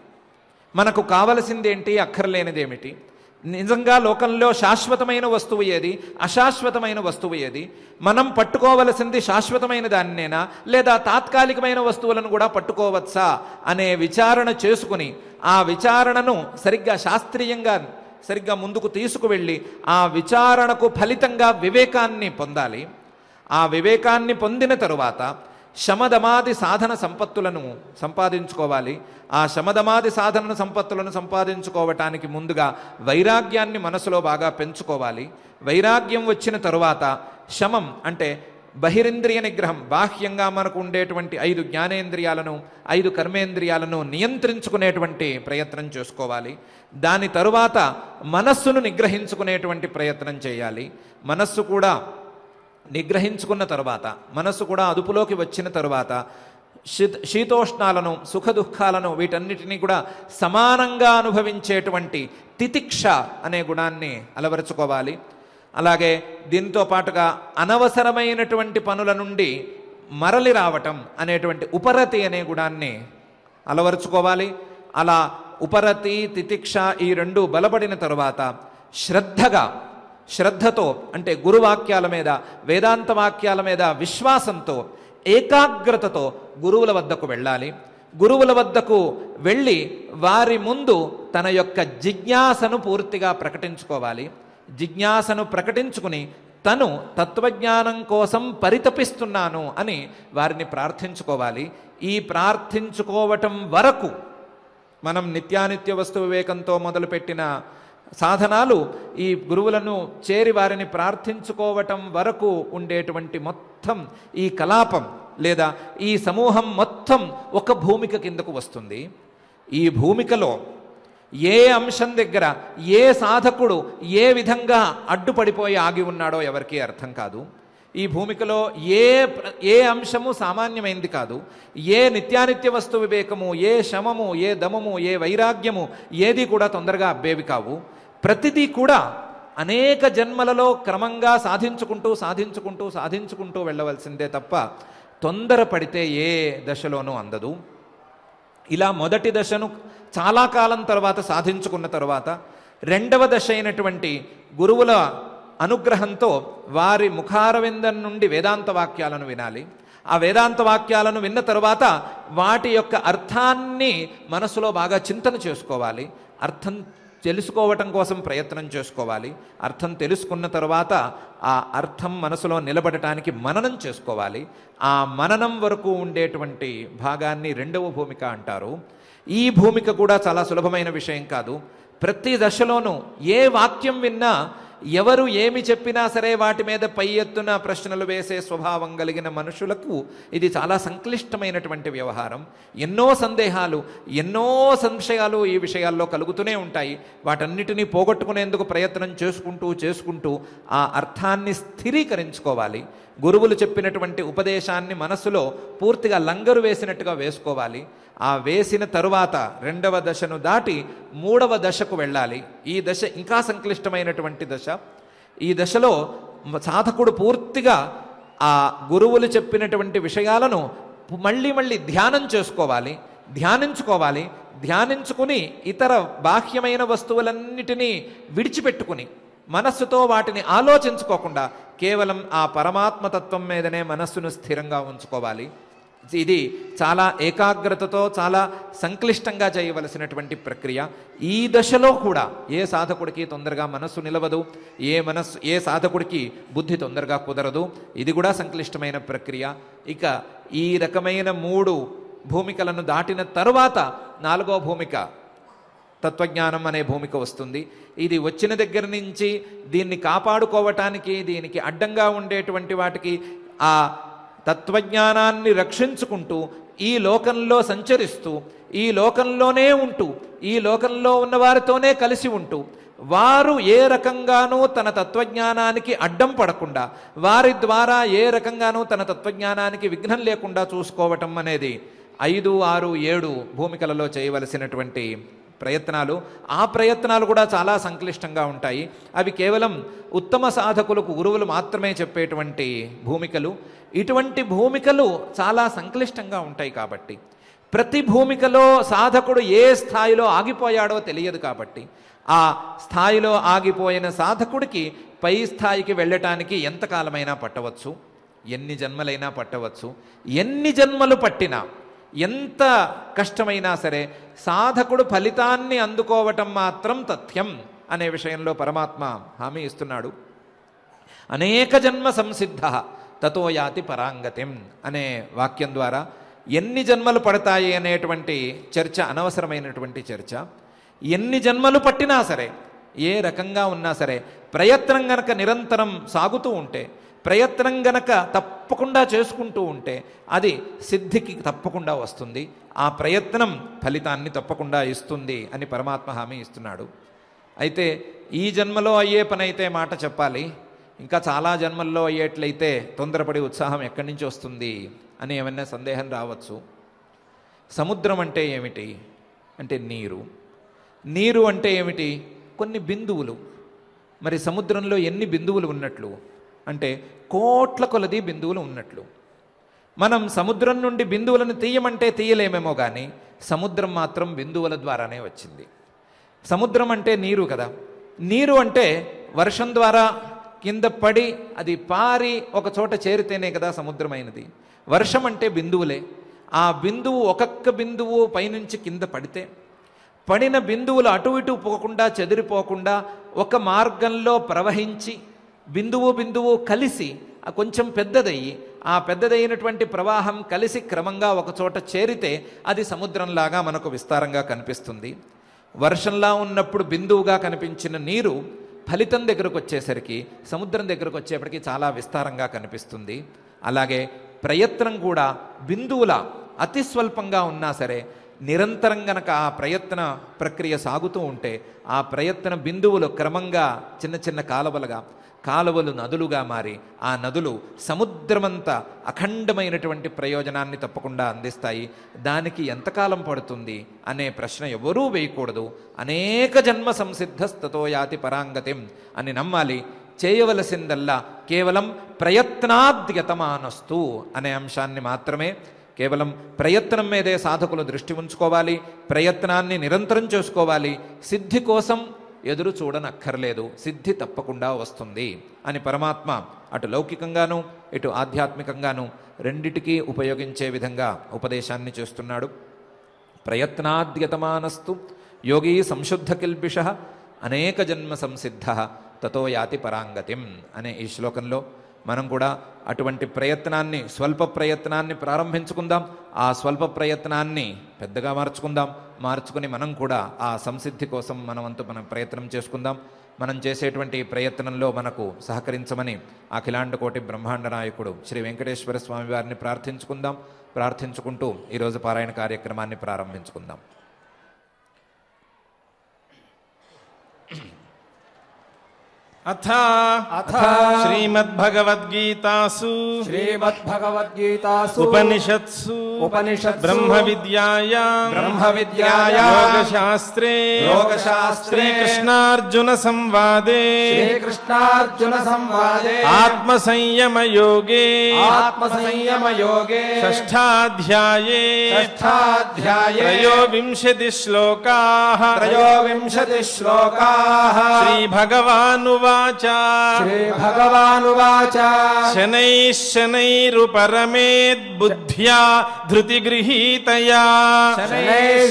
మనకు కావలసిందేంటి? అక్కర్లేనిదేమిటి? నిజంగా లోకంలో శాశ్వతమైన వస్తువు ఏది? అశాశ్వతమైన వస్తువు ఏది? మనం పట్టుకోవలసింది శాశ్వతమైన దాన్నేనా? లేదా తాత్కాలికమైన వస్తువులను కూడా పట్టుకోవచ్చా? అనే విచారణ చేసుకుని ఆ విచారణను సరిగ్గా శాస్త్రీయంగా సరిగ్గా ముందుకు తీసుకువెళ్ళి ఆ విచారణకు ఫలితంగా వివేకాన్ని పొందాలి. ఆ వివేకాన్ని పొందిన తరువాత శమదమాది సాధన సంపత్తులను సంపాదించుకోవాలి. ఆ శమదమాది సాధన సంపత్తులను సంపాదించుకోవటానికి ముందుగా వైరాగ్యాన్ని మనసులో బాగా పెంచుకోవాలి. వైరాగ్యం వచ్చిన తరువాత శమం అంటే బహిరింద్రియ నిగ్రహం బాహ్యంగా మనకు ఉండేటువంటి ఐదు జ్ఞానేంద్రియాలను ఐదు కర్మేంద్రియాలను నియంత్రించుకునేటువంటి ప్రయత్నం చేసుకోవాలి. దాని తరువాత మనస్సును నిగ్రహించుకునేటువంటి ప్రయత్నం చేయాలి. మనస్సు కూడా నిగ్రహించుకున్న తరువాత మనస్సు కూడా అదుపులోకి వచ్చిన తరువాత శీత శీతోష్ణాలను సుఖ దుఃఖాలను వీటన్నిటినీ కూడా సమానంగా అనుభవించేటువంటి తితిక్ష అనే గుణాన్ని అలవరుచుకోవాలి. అలాగే దీంతో పాటుగా అనవసరమైనటువంటి పనుల నుండి మరలి రావటం అనేటువంటి ఉపరతి అనే గుణాన్ని అలవరుచుకోవాలి. అలా ఉపరతి తితిక్ష ఈ రెండు బలపడిన తరువాత శ్రద్ధగా శ్రద్ధతో అంటే గురువాక్యాల మీద వేదాంత వాక్యాల మీద విశ్వాసంతో ఏకాగ్రతతో గురువుల వద్దకు వెళ్ళాలి. గురువుల వద్దకు వెళ్ళి వారి ముందు తన యొక్క జిజ్ఞాసను పూర్తిగా ప్రకటించుకోవాలి. జిజ్ఞాసను ప్రకటించుకుని తను తత్వజ్ఞానం కోసం పరితపిస్తున్నాను అని వారిని ప్రార్థించుకోవాలి. ఈ ప్రార్థించుకోవటం వరకు మనం నిత్యానిత్య వస్తు వివేకంతో మొదలుపెట్టిన సాధనాలు ఈ గురువులను చేరి వారిని ప్రార్థించుకోవటం వరకు ఉండేటువంటి మొత్తం ఈ కలాపం లేదా ఈ సమూహం మొత్తం ఒక భూమిక కిందకు వస్తుంది. ఈ భూమికలో ఏ అంశం దగ్గర ఏ సాధకుడు ఏ విధంగా అడ్డుపడిపోయి ఆగి ఉన్నాడో ఎవరికీ అర్థం కాదు. ఈ భూమికలో ఏ ఏ అంశము సామాన్యమైంది కాదు. ఏ నిత్యానిత్య వస్తు వివేకము ఏ శమము ఏ దమము ఏ వైరాగ్యము ఏది కూడా తొందరగా అబ్బేవి కావు. ప్రతిదీ కూడా అనేక జన్మలలో క్రమంగా సాధించుకుంటూ సాధించుకుంటూ సాధించుకుంటూ వెళ్ళవలసిందే తప్ప తొందరపడితే ఏ దశలోనూ అందదు. ఇలా మొదటి దశను చాలా కాలం తర్వాత సాధించుకున్న తర్వాత రెండవ దశ అయినటువంటి గురువుల అనుగ్రహంతో వారి ముఖారవిందం నుండి వేదాంత వాక్యాలను వినాలి. ఆ వేదాంత వాక్యాలను విన్న తరువాత వాటి యొక్క అర్థాన్ని మనసులో బాగా చింతన చేసుకోవాలి. అర్థం తెలుసుకోవటం కోసం ప్రయత్నం చేసుకోవాలి. అర్థం తెలుసుకున్న తర్వాత ఆ అర్థం మనసులో నిలబడటానికి మననం చేసుకోవాలి. ఆ మననం వరకు ఉండేటువంటి భాగాన్ని రెండవ భూమిక అంటారు. ఈ భూమిక కూడా చాలా సులభమైన విషయం కాదు. ప్రతి దశలోనూ ఏ వాక్యం విన్నా ఎవరు ఏమి చెప్పినా సరే వాటి మీద పై ఎత్తున ప్రశ్నలు వేసే స్వభావం కలిగిన మనుషులకు ఇది చాలా సంక్లిష్టమైనటువంటి వ్యవహారం. ఎన్నో సందేహాలు ఎన్నో సంశయాలు ఈ విషయాల్లో కలుగుతూనే ఉంటాయి. వాటన్నిటినీ పోగొట్టుకునేందుకు ప్రయత్నం చేసుకుంటూ చేసుకుంటూ ఆ అర్థాన్ని స్థిరీకరించుకోవాలి. గురువులు చెప్పినటువంటి ఉపదేశాన్ని మనసులో పూర్తిగా లంగరు వేసినట్టుగా వేసుకోవాలి. ఆ వేసిన తరువాత రెండవ దశను దాటి మూడవ దశకు వెళ్ళాలి. ఈ దశ ఇంకా సంక్లిష్టమైనటువంటి దశ. ఈ దశలో సాధకుడు పూర్తిగా ఆ గురువులు చెప్పినటువంటి విషయాలను మళ్ళీ మళ్ళీ ధ్యానం చేసుకోవాలి. ధ్యానించుకోవాలి. ధ్యానించుకుని ఇతర బాహ్యమైన వస్తువులన్నిటినీ విడిచిపెట్టుకుని మనస్సుతో వాటిని ఆలోచించుకోకుండా కేవలం ఆ పరమాత్మతత్వం మీదనే మనస్సును స్థిరంగా ఉంచుకోవాలి. ఇది చాలా ఏకాగ్రతతో చాలా సంక్లిష్టంగా చేయవలసినటువంటి ప్రక్రియ. ఈ దశలో కూడా ఏ సాధకుడికి తొందరగా మనస్సు నిలవదు ఏ మనస్సు ఏ సాధకుడికి బుద్ధి తొందరగా కుదరదు ఇది కూడా సంక్లిష్టమైన ప్రక్రియ. ఇక ఈ రకమైన మూడు భూమికలను దాటిన తరువాత నాలుగో భూమిక తత్వజ్ఞానం అనే భూమిక వస్తుంది. ఇది వచ్చిన దగ్గర నుంచి దీన్ని కాపాడుకోవటానికి దీనికి అడ్డంగా ఉండేటువంటి వాటికి ఆ తత్వజ్ఞానాన్ని రక్షించుకుంటూ ఈ లోకంలో సంచరిస్తూ ఈ లోకంలోనే ఉంటూ ఈ లోకంలో ఉన్న వారితోనే కలిసి ఉంటూ వారు ఏ రకంగానూ తన తత్వజ్ఞానానికి అడ్డం పడకుండా వారి ద్వారా ఏ రకంగానూ తన తత్వజ్ఞానానికి విఘ్నం లేకుండా చూసుకోవటం అనేది ఐదు ఆరు ఏడు భూమికలలో చేయవలసినటువంటి ప్రయత్నాలు ఆ ప్రయత్నాలు కూడా చాలా సంక్లిష్టంగా ఉంటాయి. అవి కేవలం ఉత్తమ సాధకులకు గురువులు మాత్రమే చెప్పేటువంటి భూమికలు. ఇటువంటి భూమికలు చాలా సంక్లిష్టంగా ఉంటాయి కాబట్టి. ప్రతి భూమికలో సాధకుడు ఏ స్థాయిలో ఆగిపోయాడో తెలియదు కాబట్టి. ఆ స్థాయిలో ఆగిపోయిన సాధకుడికి పై స్థాయికి వెళ్ళటానికి ఎంతకాలమైనా పట్టవచ్చు? ఎన్ని జన్మలైనా పట్టవచ్చు? ఎన్ని జన్మలు పట్టినా ఎంత కష్టమైనా సరే సాధకుడు ఫలితాన్ని అందుకోవటం మాత్రం తథ్యం అనే విషయంలో పరమాత్మ హామీ ఇస్తున్నాడు. అనేక జన్మ సంసిద్ధ తతో యాతి పరాంగతిం అనే వాక్యం ద్వారా ఎన్ని జన్మలు పడతాయి అనేటువంటి చర్చ అనవసరమైనటువంటి చర్చ. ఎన్ని జన్మలు పట్టినా సరే ఏ రకంగా ఉన్నా సరే ప్రయత్నం గనక నిరంతరం సాగుతూ ఉంటే ప్రయత్నం గనక తప్పకుండా చేసుకుంటూ ఉంటే అది సిద్ధికి తప్పకుండా వస్తుంది. ఆ ప్రయత్నం ఫలితాన్ని తప్పకుండా ఇస్తుంది అని పరమాత్మ హామీ ఇస్తున్నాడు. అయితే ఈ జన్మలో అయ్యే పని అయితే మాట చెప్పాలి. ఇంకా చాలా జన్మల్లో అయ్యేట్లయితే తొందరపడి ఉత్సాహం ఎక్కడి నుంచి వస్తుంది అని ఏమన్నా సందేహం రావచ్చు. సముద్రం అంటే ఏమిటి? అంటే నీరు. నీరు అంటే ఏమిటి? కొన్ని బిందువులు. మరి సముద్రంలో ఎన్ని బిందువులు ఉన్నట్లు? అంటే కోట్ల కొలది బిందువులు ఉన్నట్లు. మనం సముద్రం నుండి బిందువులను తీయమంటే తీయలేమేమో కానీ సముద్రం మాత్రం బిందువుల ద్వారానే వచ్చింది. సముద్రం అంటే నీరు కదా. నీరు అంటే వర్షం ద్వారా కింద పడి అది పారి ఒక చోట చేరితేనే కదా సముద్రమైనది. వర్షం అంటే బిందువులే. ఆ బిందువు ఒక్కొక్క బిందువు పైనుంచి కింద పడితే పడిన బిందువులు అటు ఇటు పోకుండా చెదిరిపోకుండా ఒక మార్గంలో ప్రవహించి బిందువు బిందువు కలిసి కొంచెం పెద్దదయ్యి ఆ పెద్దదైనటువంటి ప్రవాహం కలిసి క్రమంగా ఒకచోట చేరితే అది సముద్రంలాగా మనకు విస్తారంగా కనిపిస్తుంది. వర్షంలా ఉన్నప్పుడు బిందువుగా కనిపించిన నీరు ఫలితం దగ్గరకు వచ్చేసరికి సముద్రం దగ్గరకు వచ్చేప్పటికి చాలా విస్తారంగా కనిపిస్తుంది. అలాగే ప్రయత్నం కూడా బిందువుల అతి స్వల్పంగా ఉన్నా సరే నిరంతరం గనక ఆ ప్రయత్న ప్రక్రియ సాగుతూ ఉంటే ఆ ప్రయత్న బిందువులు క్రమంగా చిన్న చిన్న కాలువలుగా కాలువలు నదులుగా మారి ఆ నదులు సముద్రమంత అఖండమైనటువంటి ప్రయోజనాన్ని తప్పకుండా అందిస్తాయి. దానికి ఎంతకాలం పడుతుంది అనే ప్రశ్న ఎవరూ వేయకూడదు. అనేక జన్మ సంసిద్ధస్తతో యాతి పరాంగతిం అని నమ్మాలి. చేయవలసిందల్లా కేవలం ప్రయత్నాద్యతమానస్తు అనే అంశాన్ని మాత్రమే కేవలం ప్రయత్నం మీదే సాధకులు దృష్టి ఉంచుకోవాలి ప్రయత్నాన్ని నిరంతరం చేసుకోవాలి. సిద్ధి కోసం ఎదురు చూడనక్కర్లేదు సిద్ధి తప్పకుండా వస్తుంది అని పరమాత్మ అటు లౌకికంగాను ఇటు ఆధ్యాత్మికంగాను రెండిటికీ ఉపయోగించే విధంగా ఉపదేశాన్ని చేస్తున్నాడు. ప్రయత్నాద్యతమానస్తు యోగీ సంశుద్ధ కిల్బిష అనేక జన్మ సంసిద్ధ తతో యాతి పరాంగతిం అనే ఈ శ్లోకంలో మనం కూడా అటువంటి ప్రయత్నాన్ని స్వల్ప ప్రయత్నాన్ని ప్రారంభించుకుందాం. ఆ స్వల్ప ప్రయత్నాన్ని పెద్దగా మార్చుకుందాం. మార్చుకుని మనం కూడా ఆ సంసిద్ధి కోసం మనమంతు మనం ప్రయత్నం చేసుకుందాం. మనం చేసేటువంటి ప్రయత్నంలో మనకు సహకరించమని అఖిలాండ కోటి బ్రహ్మాండ నాయకుడు శ్రీ వెంకటేశ్వర స్వామి వారిని ప్రార్థించుకుందాం. ప్రార్థించుకుంటూ ఈరోజు పారాయణ కార్యక్రమాన్ని ప్రారంభించుకుందాం. అథ అథ శ్రీమద్భగవద్గీతాసు శ్రీమద్భగవద్గీతాసు ఉపనిషత్సు ఉపనిషత్సు బ్రహ్మ విద్యాయాం బ్రహ్మ విద్యాయాం యోగశాస్త్రే యోగశాస్త్రే శ్రీకృష్ణార్జున సంవాదే శ్రీకృష్ణార్జున సంవాదే ఆత్మ సంయమ యోగే ఆత్మ సంయమ యోగే షష్ఠాధ్యాయే షష్ఠాధ్యాయే త్రయోవింశతి भगवानुवाच श्रीभगवानुवाच। शनैः शनैरुपरमेद्बुद्ध्या धृतिगृहीतया। शनैः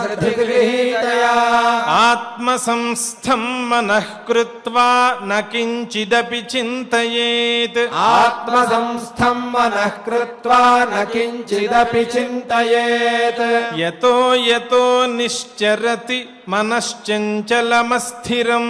धृतिगृहीतया। आत्मसंस्थम् मनः कृत्वा न किञ्चिदपि चिन्तयेत्। आत्मसंस्थम् मनः कृत्वा न किञ्चिदपि चिन्तयेत्। यतो यतो निश्चरति मनश्चञ्चलमस्थिरम्।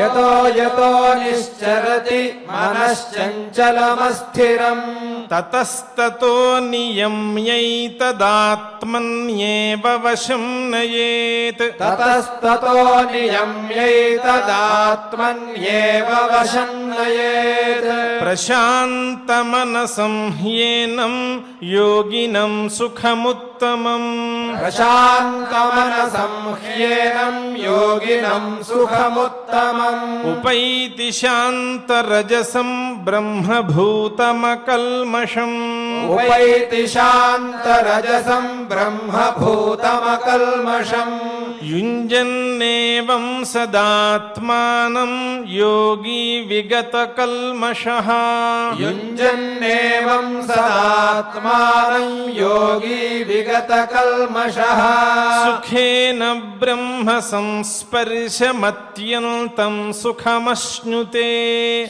यतो यतो निश्चरति मनश्चञ्चलमस्थिरम्। ततस्ततो नियम्यैतदात्मन्येव वशं नयेत्। ततस्ततो नियम्यैतदात्मन्येव वशं नयेत्। प्रशान्तमनसंह्येनम् योगिनम् सुखमुत्तमम्। प्रशान्तमनसंह्येन योगिनम् सुखमुत्तमम्। उपैति शान्तरजसं ब्रह्मभूतमकल्म तमशम् उपैति भूतम ब्रह्मभूतमकल्मषम् युञ्जन्नेवं सदात्मानं योगी विगतकल्मषः युञ्जन्नेवं सदात्मानं योगी सुखे सुखेन ब्रह्म संस्पर्शमत्यन्तं सुखमश्नुते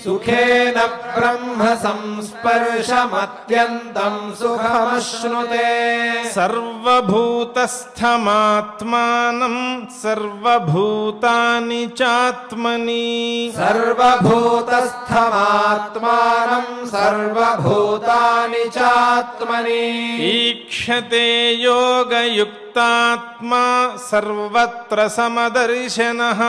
सुखेन ब्रह्म संस्पर्शम अत्यन्तम् सुखमश्नुते। सर्वभूतस्थमात्मानम् सर्वभूतानि चात्मनि। सर्वभूतस्थमात्मानम् सर्वभूतानि चात्मनि। ईक्षते योगयुक्त त्मा सर्वत्र समदर्शनः।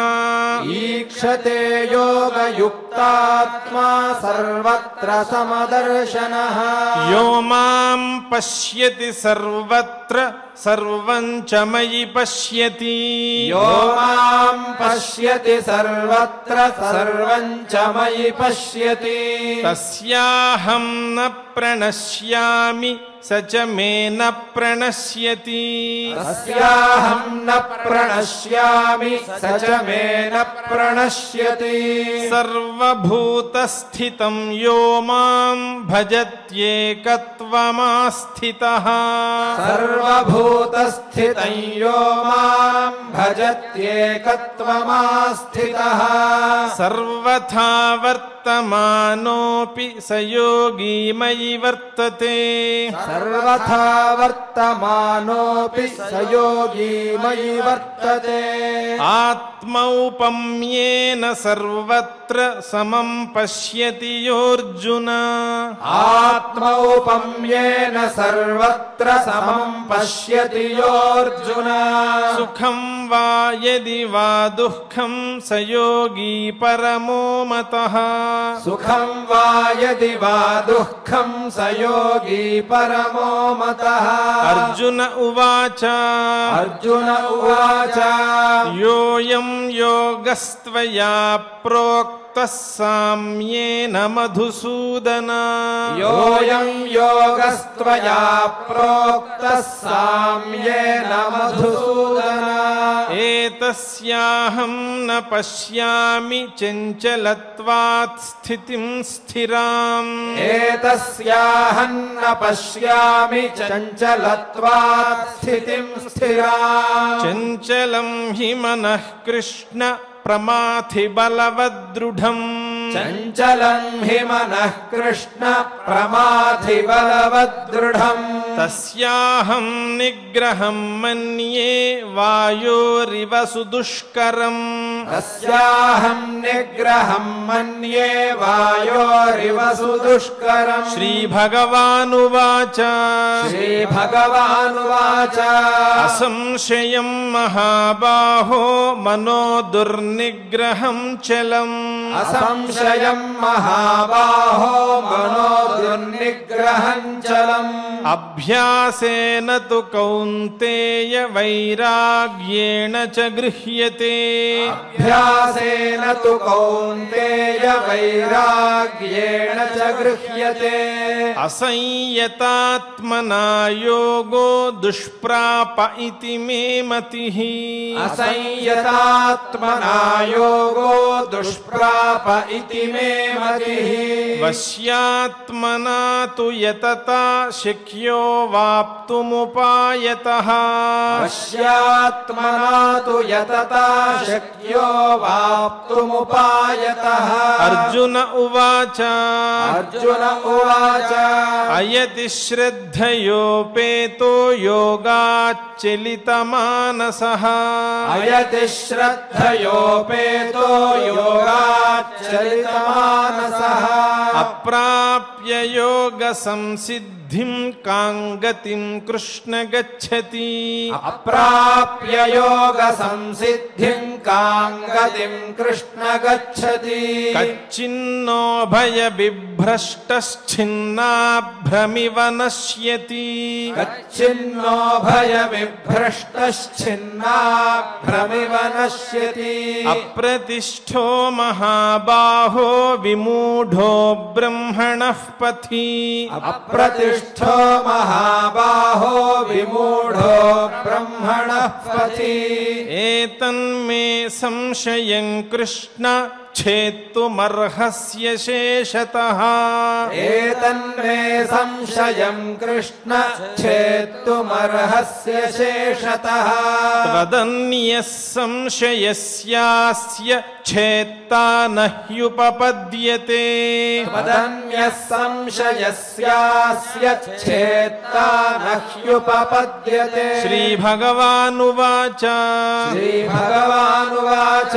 ईक्षते योगयुक्तात्मा सर्वत्र समदर्शनः। यो माम् पश्यति सर्वत्र सर्वम् च मयि पश्यति। यो माम् पश्यति सर्वत्र सर्वम् च मयि पश्यति। तस्याहम् न प्रणश्यामि। स च मे न प्रणश्यति। अस्याहं न प्रणश्यामि स च मे न प्रणश्यति। सर्वभूतस्थितं यो माँ भजत्येकत्वमास्थितः। सर्वभूतस्थितं यो माँ भजत्येकत्वमास्थितः। सर्वथा वर्तमानोऽपि स योगी मयि वर्तते। सर्वथा वर्तमानोऽपि स योगी मयि वर्तते। आत्मौपम्येन सर्वत्र समं पश्यति योऽर्जुन। आत्मौपम्येन सर्वत्र समं पश्यति योऽर्जुन। सुखं वा यदि वा दुःखं स योगी परमो मतः। सुखं वा यदि वा दुःखं स योगी परमो नमो मत। अर्जुन उवाच। अर्जुन उवाच। योऽयं योगस्त्वया प्रोक्त। साम्येन मधुसूदन। योऽयं योगस्त्वया प्रोक्तः साम्येन मधुसूदन। एतस्याहं न पश्यामि चञ्चलत्वात् स्थितिं स्थिराम्। एतस्याहं न पश्यामि चञ्चलत्वात् स्थितिं स्थिरा चञ्चलं हि मनः कृष्ण प्रमाथि बलवद्दृढम् चञ्चलम् हि मनः कृष्ण प्रमाथिबलवद्दृढम् तस्याहम् निग्रहम् मन्ये वायोरिव सुदुष्करम्। तस्याहम् निग्रहम् मन्ये वायोरिव सुदुष्करम्। श्रीभगवानुवाच। श्रीभगवानुवाच। असंशयम् महाबाहो मनो दुर्निग्रहम् चलम्। यम् महाबाहो मनो दुर्निग्रहञ्चलम् अभ्यासेन तु कौन्तेय वैराग्येण च गृह्यते। अभ्यासेन तु कौन्तेय वैराग्येण च गृह्यते। असंयतात्मना योगो दुष्प्राप इति मे मतिः। असंयतात्मना योगो दुष्प्राप इति इति मतिः। वश्यात्मना तु यतता शिक्यो वाप्तुमुपायतः। वश्यात्मना तु यतता शक्यो वाप्तुमुपायतः। अर्जुन उवाच। अर्जुन उवाच। अयति श्रद्धयोपेतो योगाच्चलितमानसः। अयति श्रद्धयोपेतो योगाच्चलित अप्राप्य अप्राप्ययोगसंसिद्धिं संसिद्धिम् काङ्गतिम् कृष्ण गच्छति। अप्राप्ययोगसंसिद्धिं संसिद्धिम् काङ्गतिम् कृष्ण गच्छति। अच्छिन्नोभय बिभ्रष्टश्चिन्ना नश्यति। अच्छिन्नोभय बिभ्रष्ट्छिन्ना नश्यति। अप्रतिष्ठो महाबाहो विमूढो ब्रह्मणः। पथि प्रतिष्ठ महाबाहो विमूढो ब्रह्मणः पथि एतन्मे संशयं कृष्ण। छेत्तुमर्हस्य शेषतः। एतन्मे संशयं कृष्ण छेत्तुमर्हस्य शेषतः। तदन्यः संशयस्यास्य छेत्ता न ह्युपपद्यते। तदन्यः संशयस्यास्य छेत्ता न ह्युपपद्यते। श्रीभगवानुवाच। श्रीभगवानुवाच।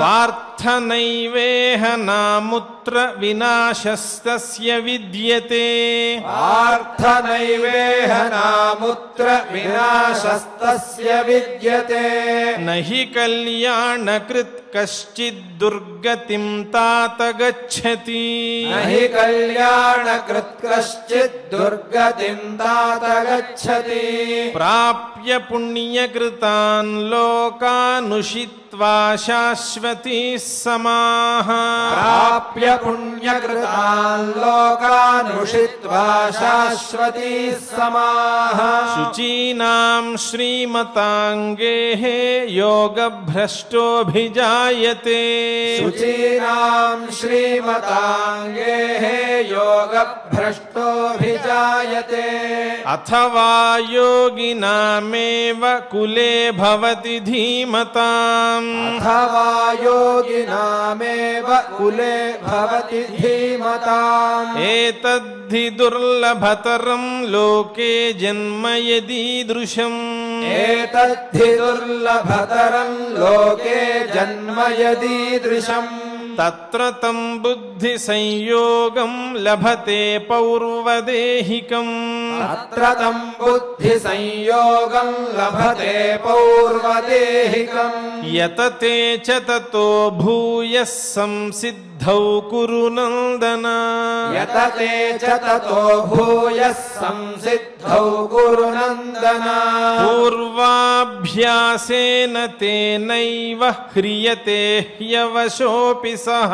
पार्थ नाथ नैवेह नामुत् नामुत्र विनाशस्तस्य विद्यते। पार्थनैवेह नामुत्र विनाशस्तस्य विद्यते। न हि कल्याणकृत् कश्चिद्दुर्गतिं तात गच्छति। न हि कल्याणकृत् दुर्गतिम् तात गच्छति। प्राप्य पुण्यकृतान् लोकानुषित्वा शाश्वतीः समाः। प्राप्य पुण्यकृतान् लोकानुषित्वा शाश्वती समाः। शुचीनां श्रीमताङ्गेः योगभ्रष्टोऽभिजायते। शुचीनाम् श्रीमताङ्गेः योगभ्रष्टोऽभिजायते। अथवा योगिनामेव कुले भवति धीमताम्। अथवा योगिनामेव कुले भवति धीमताम्। एतद्धि दुर्लभतरं लोके जन्म यदीदृशम्। एतद्धि दुर्लभतरम् लोके जन्म यदीदृशम्। तत्र तं बुद्धिसंयोगं लभते पौर्वदेहिकम्। अत्र तम् बुद्धिसंयोगम् लभते पौर्वदेहिकम्। यतते च ततो भूयः संसिद्धौ कुरु नन्दन। यतते च ततो भूयः संसिद्धौ गुरुनन्दन। पूर्वाभ्यासेन तेनैव ह्रियते ह्यवशोऽपि सः।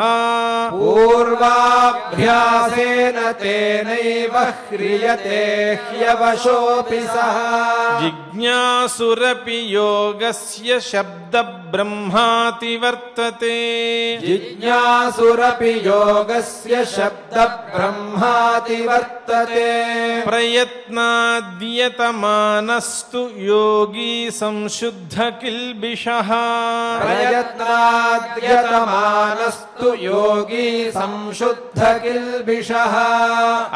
पूर्वाभ्यासेन तेनैव ह्रियते ह्यवशोऽपि सः। जिज्ञासुरपि योगस्य शब्दब्रह्माति वर्तते। जिज्ञासुरपि योगस्य शब्दब्रह्माति वर्तते प्रयत्नाद्यतमानस्तु योगी संशुद्धकिल्बिषः। प्रयत्नाद्यतमानस्तु योगी संशुद्धकिल्बिषः।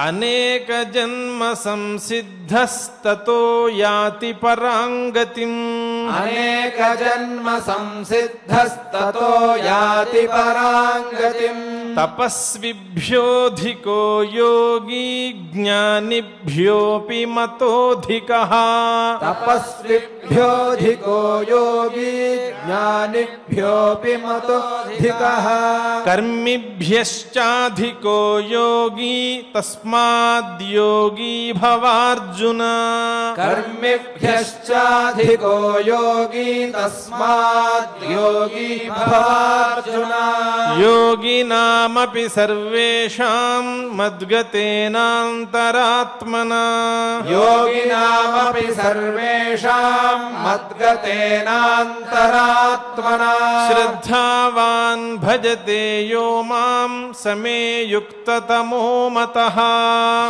अनेकजन्म संसिद्धस्ततो याति पराङ्गतिम्। अनेकजन्म संसिद्धस्ततो याति पराङ्गतिम्। तपस्विभ्योऽधिको योगी ज्ञानिभ्योऽपि तपस्विभ्योऽधिको योगी ज्ञानिभ्योऽपि मतोऽधिकः। कर्मिभ्यश्चाधिको योगी तस्माद्योगी भवार्जुन। कर्मिभ्यश्चाधिको योगी तस्माद् योगी भवार्जुन। योगिनामपि सर्वेषां मद्गतेनान्तरात्मना। योगिनामपि सर्वेषाम् मद्गतेनान्तरात्मना। श्रद्धावान् भजते यो माँ समे युक्ततमो मतः।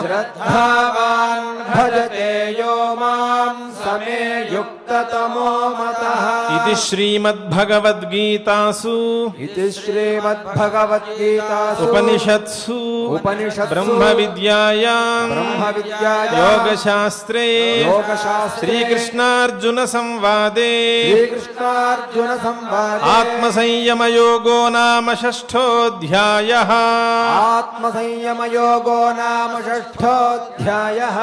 श्रद्धावान् भजते यो माम् समे युक्ततमो मतः। इति श्रीमद्भगवद्गीतासु। इति श्रीमद्भगवद्गीतासु। उपनिषत्सु। उपनिषत्सु। ब्रह्मविद्यायाम् ब्रह्मविद्यायाम् योगशास्त्रे योगशास्त्रे श्रीकृष्णार्जुनसंवादे श्रीकृष्णार्जुनसंवादे आत्मसंयमयोगो नाम षष्ठोऽध्यायः ఆత్మసంయమయోగో నామ షష్ఠోధ్యాయः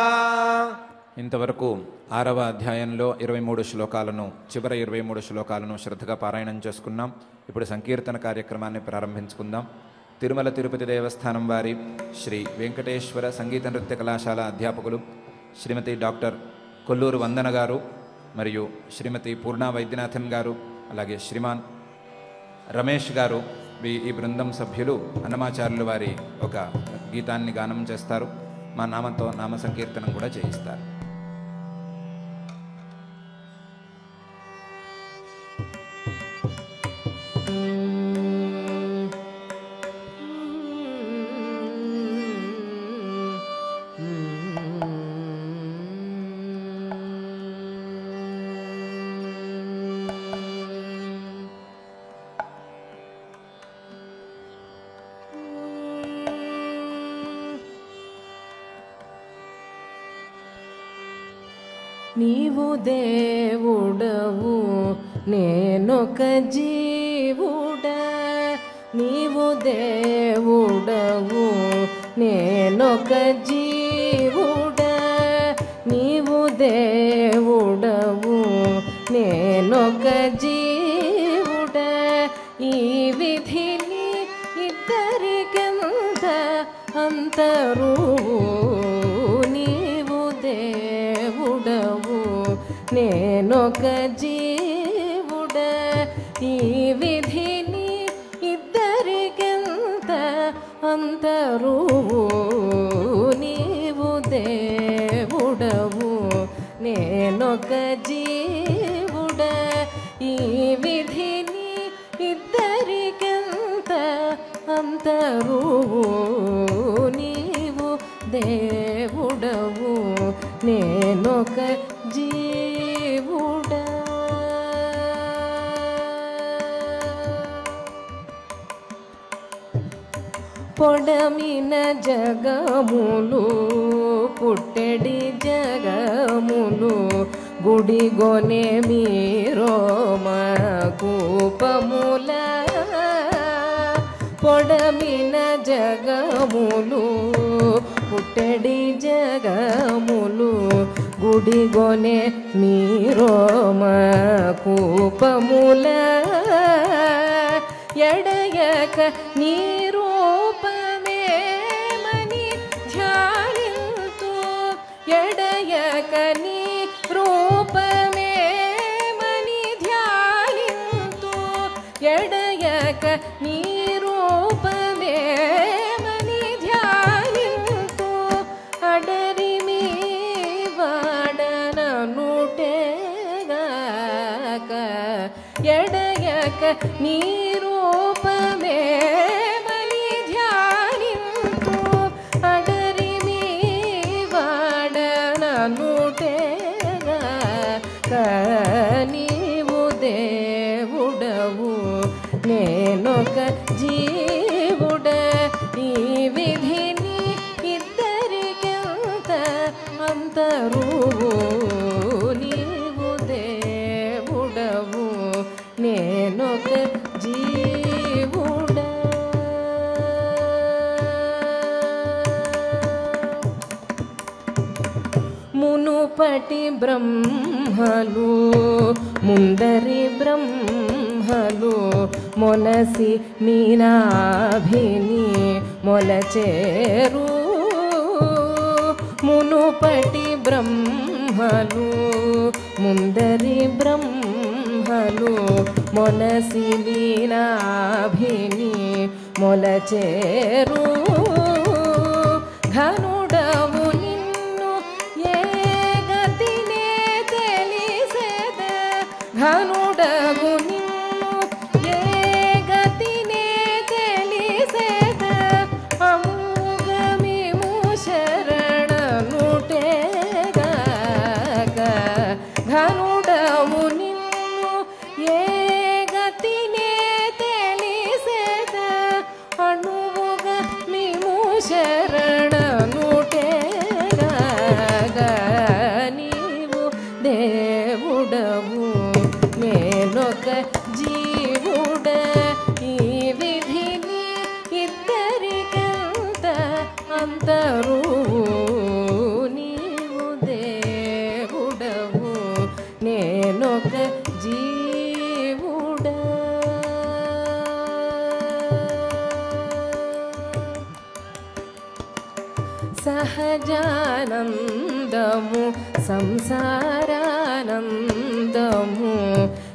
ఇంతవరకు ఆరవ అధ్యాయంలో ఇరవై మూడు శ్లోకాలను చివరి ఇరవై మూడు శ్లోకాలను శ్రద్ధగా పారాయణం చేసుకున్నాం ఇప్పుడు సంకీర్తన కార్యక్రమాన్ని ప్రారంభించుకుందాం తిరుమల తిరుపతి దేవస్థానం వారి శ్రీ వెంకటేశ్వర సంగీత నృత్య కళాశాల అధ్యాపకులు శ్రీమతి డాక్టర్ కొల్లూరు వందన గారు మరియు శ్రీమతి పూర్ణ వైద్యనాథన్ గారు అలాగే శ్రీమాన్ రమేష్ గారు ఈ- ఈ బృందం సభ్యులు అన్నమాచార్యులు వారి ఒక గీతాన్ని గానం చేస్తారు. మా నామంతో నామ సంకీర్తనం కూడా చేయిస్తారు. నీవు దేవుడవు నేనొక జీవుడ నీవు దేవుడవు నేనొక పొడమిన జగములు పుట్టెడి జగములు గుడిగొనే మీరోమ కూపముల పొడమిన జగములు పుట్టెడి జగములు గుడిగొనే మీరోమ కూపముల ఎడయక నీ ఎడయక మునుపటి బ్రహ్మలు ముందరి బ్రహ్మలు మొలసి మీనాభిని మొలచేరు. మునుపటి బ్రహ్మలు ముందరి బ్రహ్మలు మొలసి మీనాభిని మొలచేరు. ఘనుడవు கனுடன்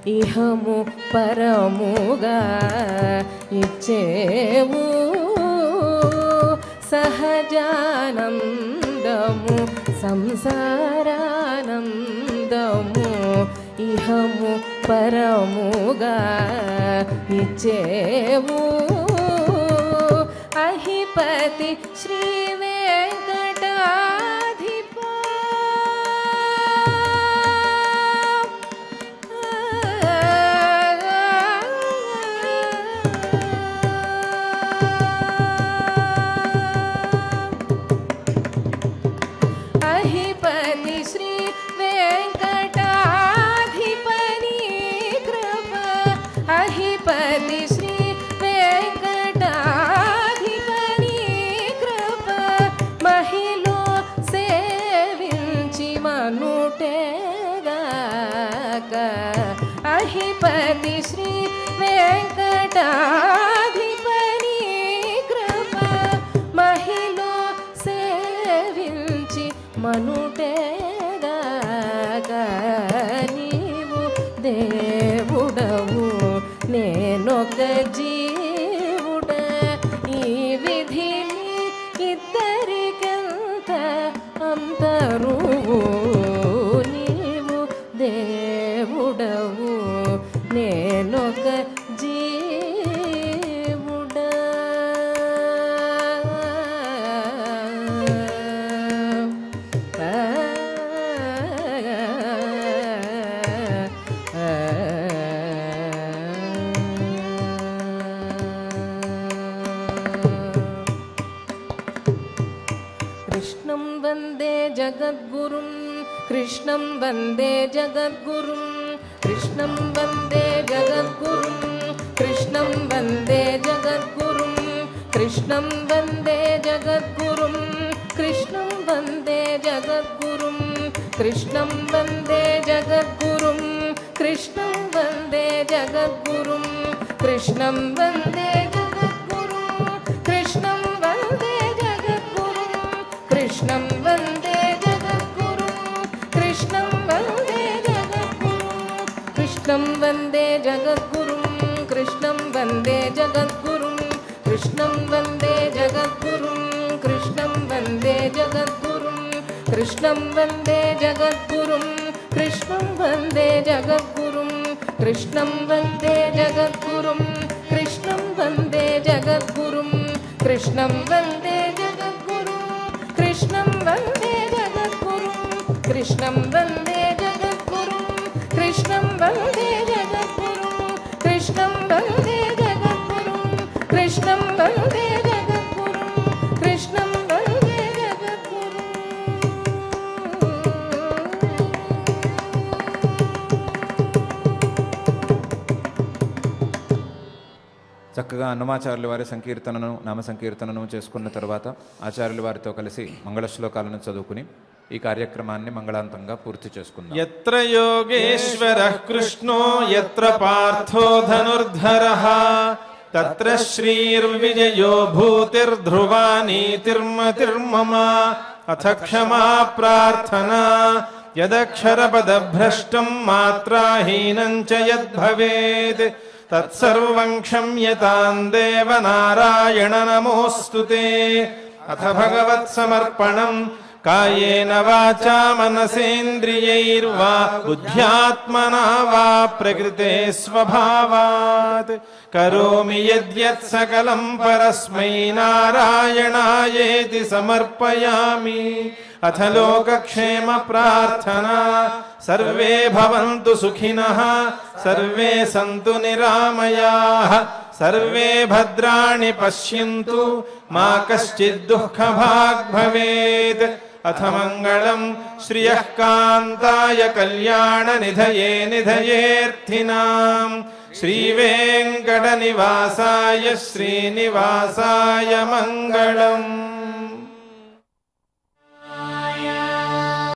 ఇహము పరముగా ఇచ్చేవు. సహజానందము సంసారానందము ఇహము పరముగా ఇచ్చేవు. అహిపతి శ్రీవే वन्दे जगद्गुरुं। कृष्णं वन्दे जगद्गुरुं। कृष्णं वन्दे जगद्गुरुं। कृष्णं वन्दे जगद्गुरुं। कृष्णं वन्दे जगद्गुरुं। कृष्णं वन्दे जगद्गुरुं। कृष्णं वन्दे जगद्गुरुं। कृष्णं वन्दे जगद्गुरुं कृष्णं वन्दे जगद्गुरुं कृष्णं वन्दे जगद्गुरुं कृष्णं वन्दे जगद्गुरुं कृष्णं वन्दे जगद्गुरुं कृष्णं वन्दे जगद्गुरुं कृष्णं वन्दे जगद्गुरुं कृष्णं वन्दे जगद्गुरुं कृष्णं वन्दे जगद्गुरुं कृष्णं वन्दे చక్కగా అన్నమాచార్యుల వారి సంకీర్తనను నామ సంకీర్తనను చేసుకున్న తర్వాత ఆచార్యుల వారితో కలిసి మంగళశ్లోకాలను చదువుకుని ఈ కార్యక్రమాన్ని మంగళాంతంగా పూర్తి చేసుకుందాం. ఎత్ర యోగేశ్వర కృష్ణో ఎత్ర పార్థో ధనుర్ధర? తత్ర శ్రీర్విజయో భూతిర్ధ్రువా నీతిర్మతిర్మమ అథ క్షమా ప్రార్థనా యదక్షరపదభ్రష్టం మాత్రాహీనం చ యద్భవేత్? तत्सर्वम् क्षम्यताम् देव नारायण नमोऽस्तु ते। अथ भगवत्समर्पणम् कायेन वाचा मनसेन्द्रियैर्वा बुद्ध्यात्मना वा प्रकृते स्वभावात्। करोमि यद्यत् सकलम् परस्मै नारायणायेति समर्पयामि अथ लोकक्षेम प्रार्थना। सर्वे भवन्तु सुखिनः सर्वे सन्तु निरामयाः सर्वे भद्राणि पश्यन्तु मा कश्चित् दुःखभाग् भवेत्। अथ मङ्गलम् श्रियः कान्ताय कल्याणनिधये निधयेऽर्थिनाम्। श्रीवेङ्कटनिवासाय श्रीनिवासाय मङ्गलम्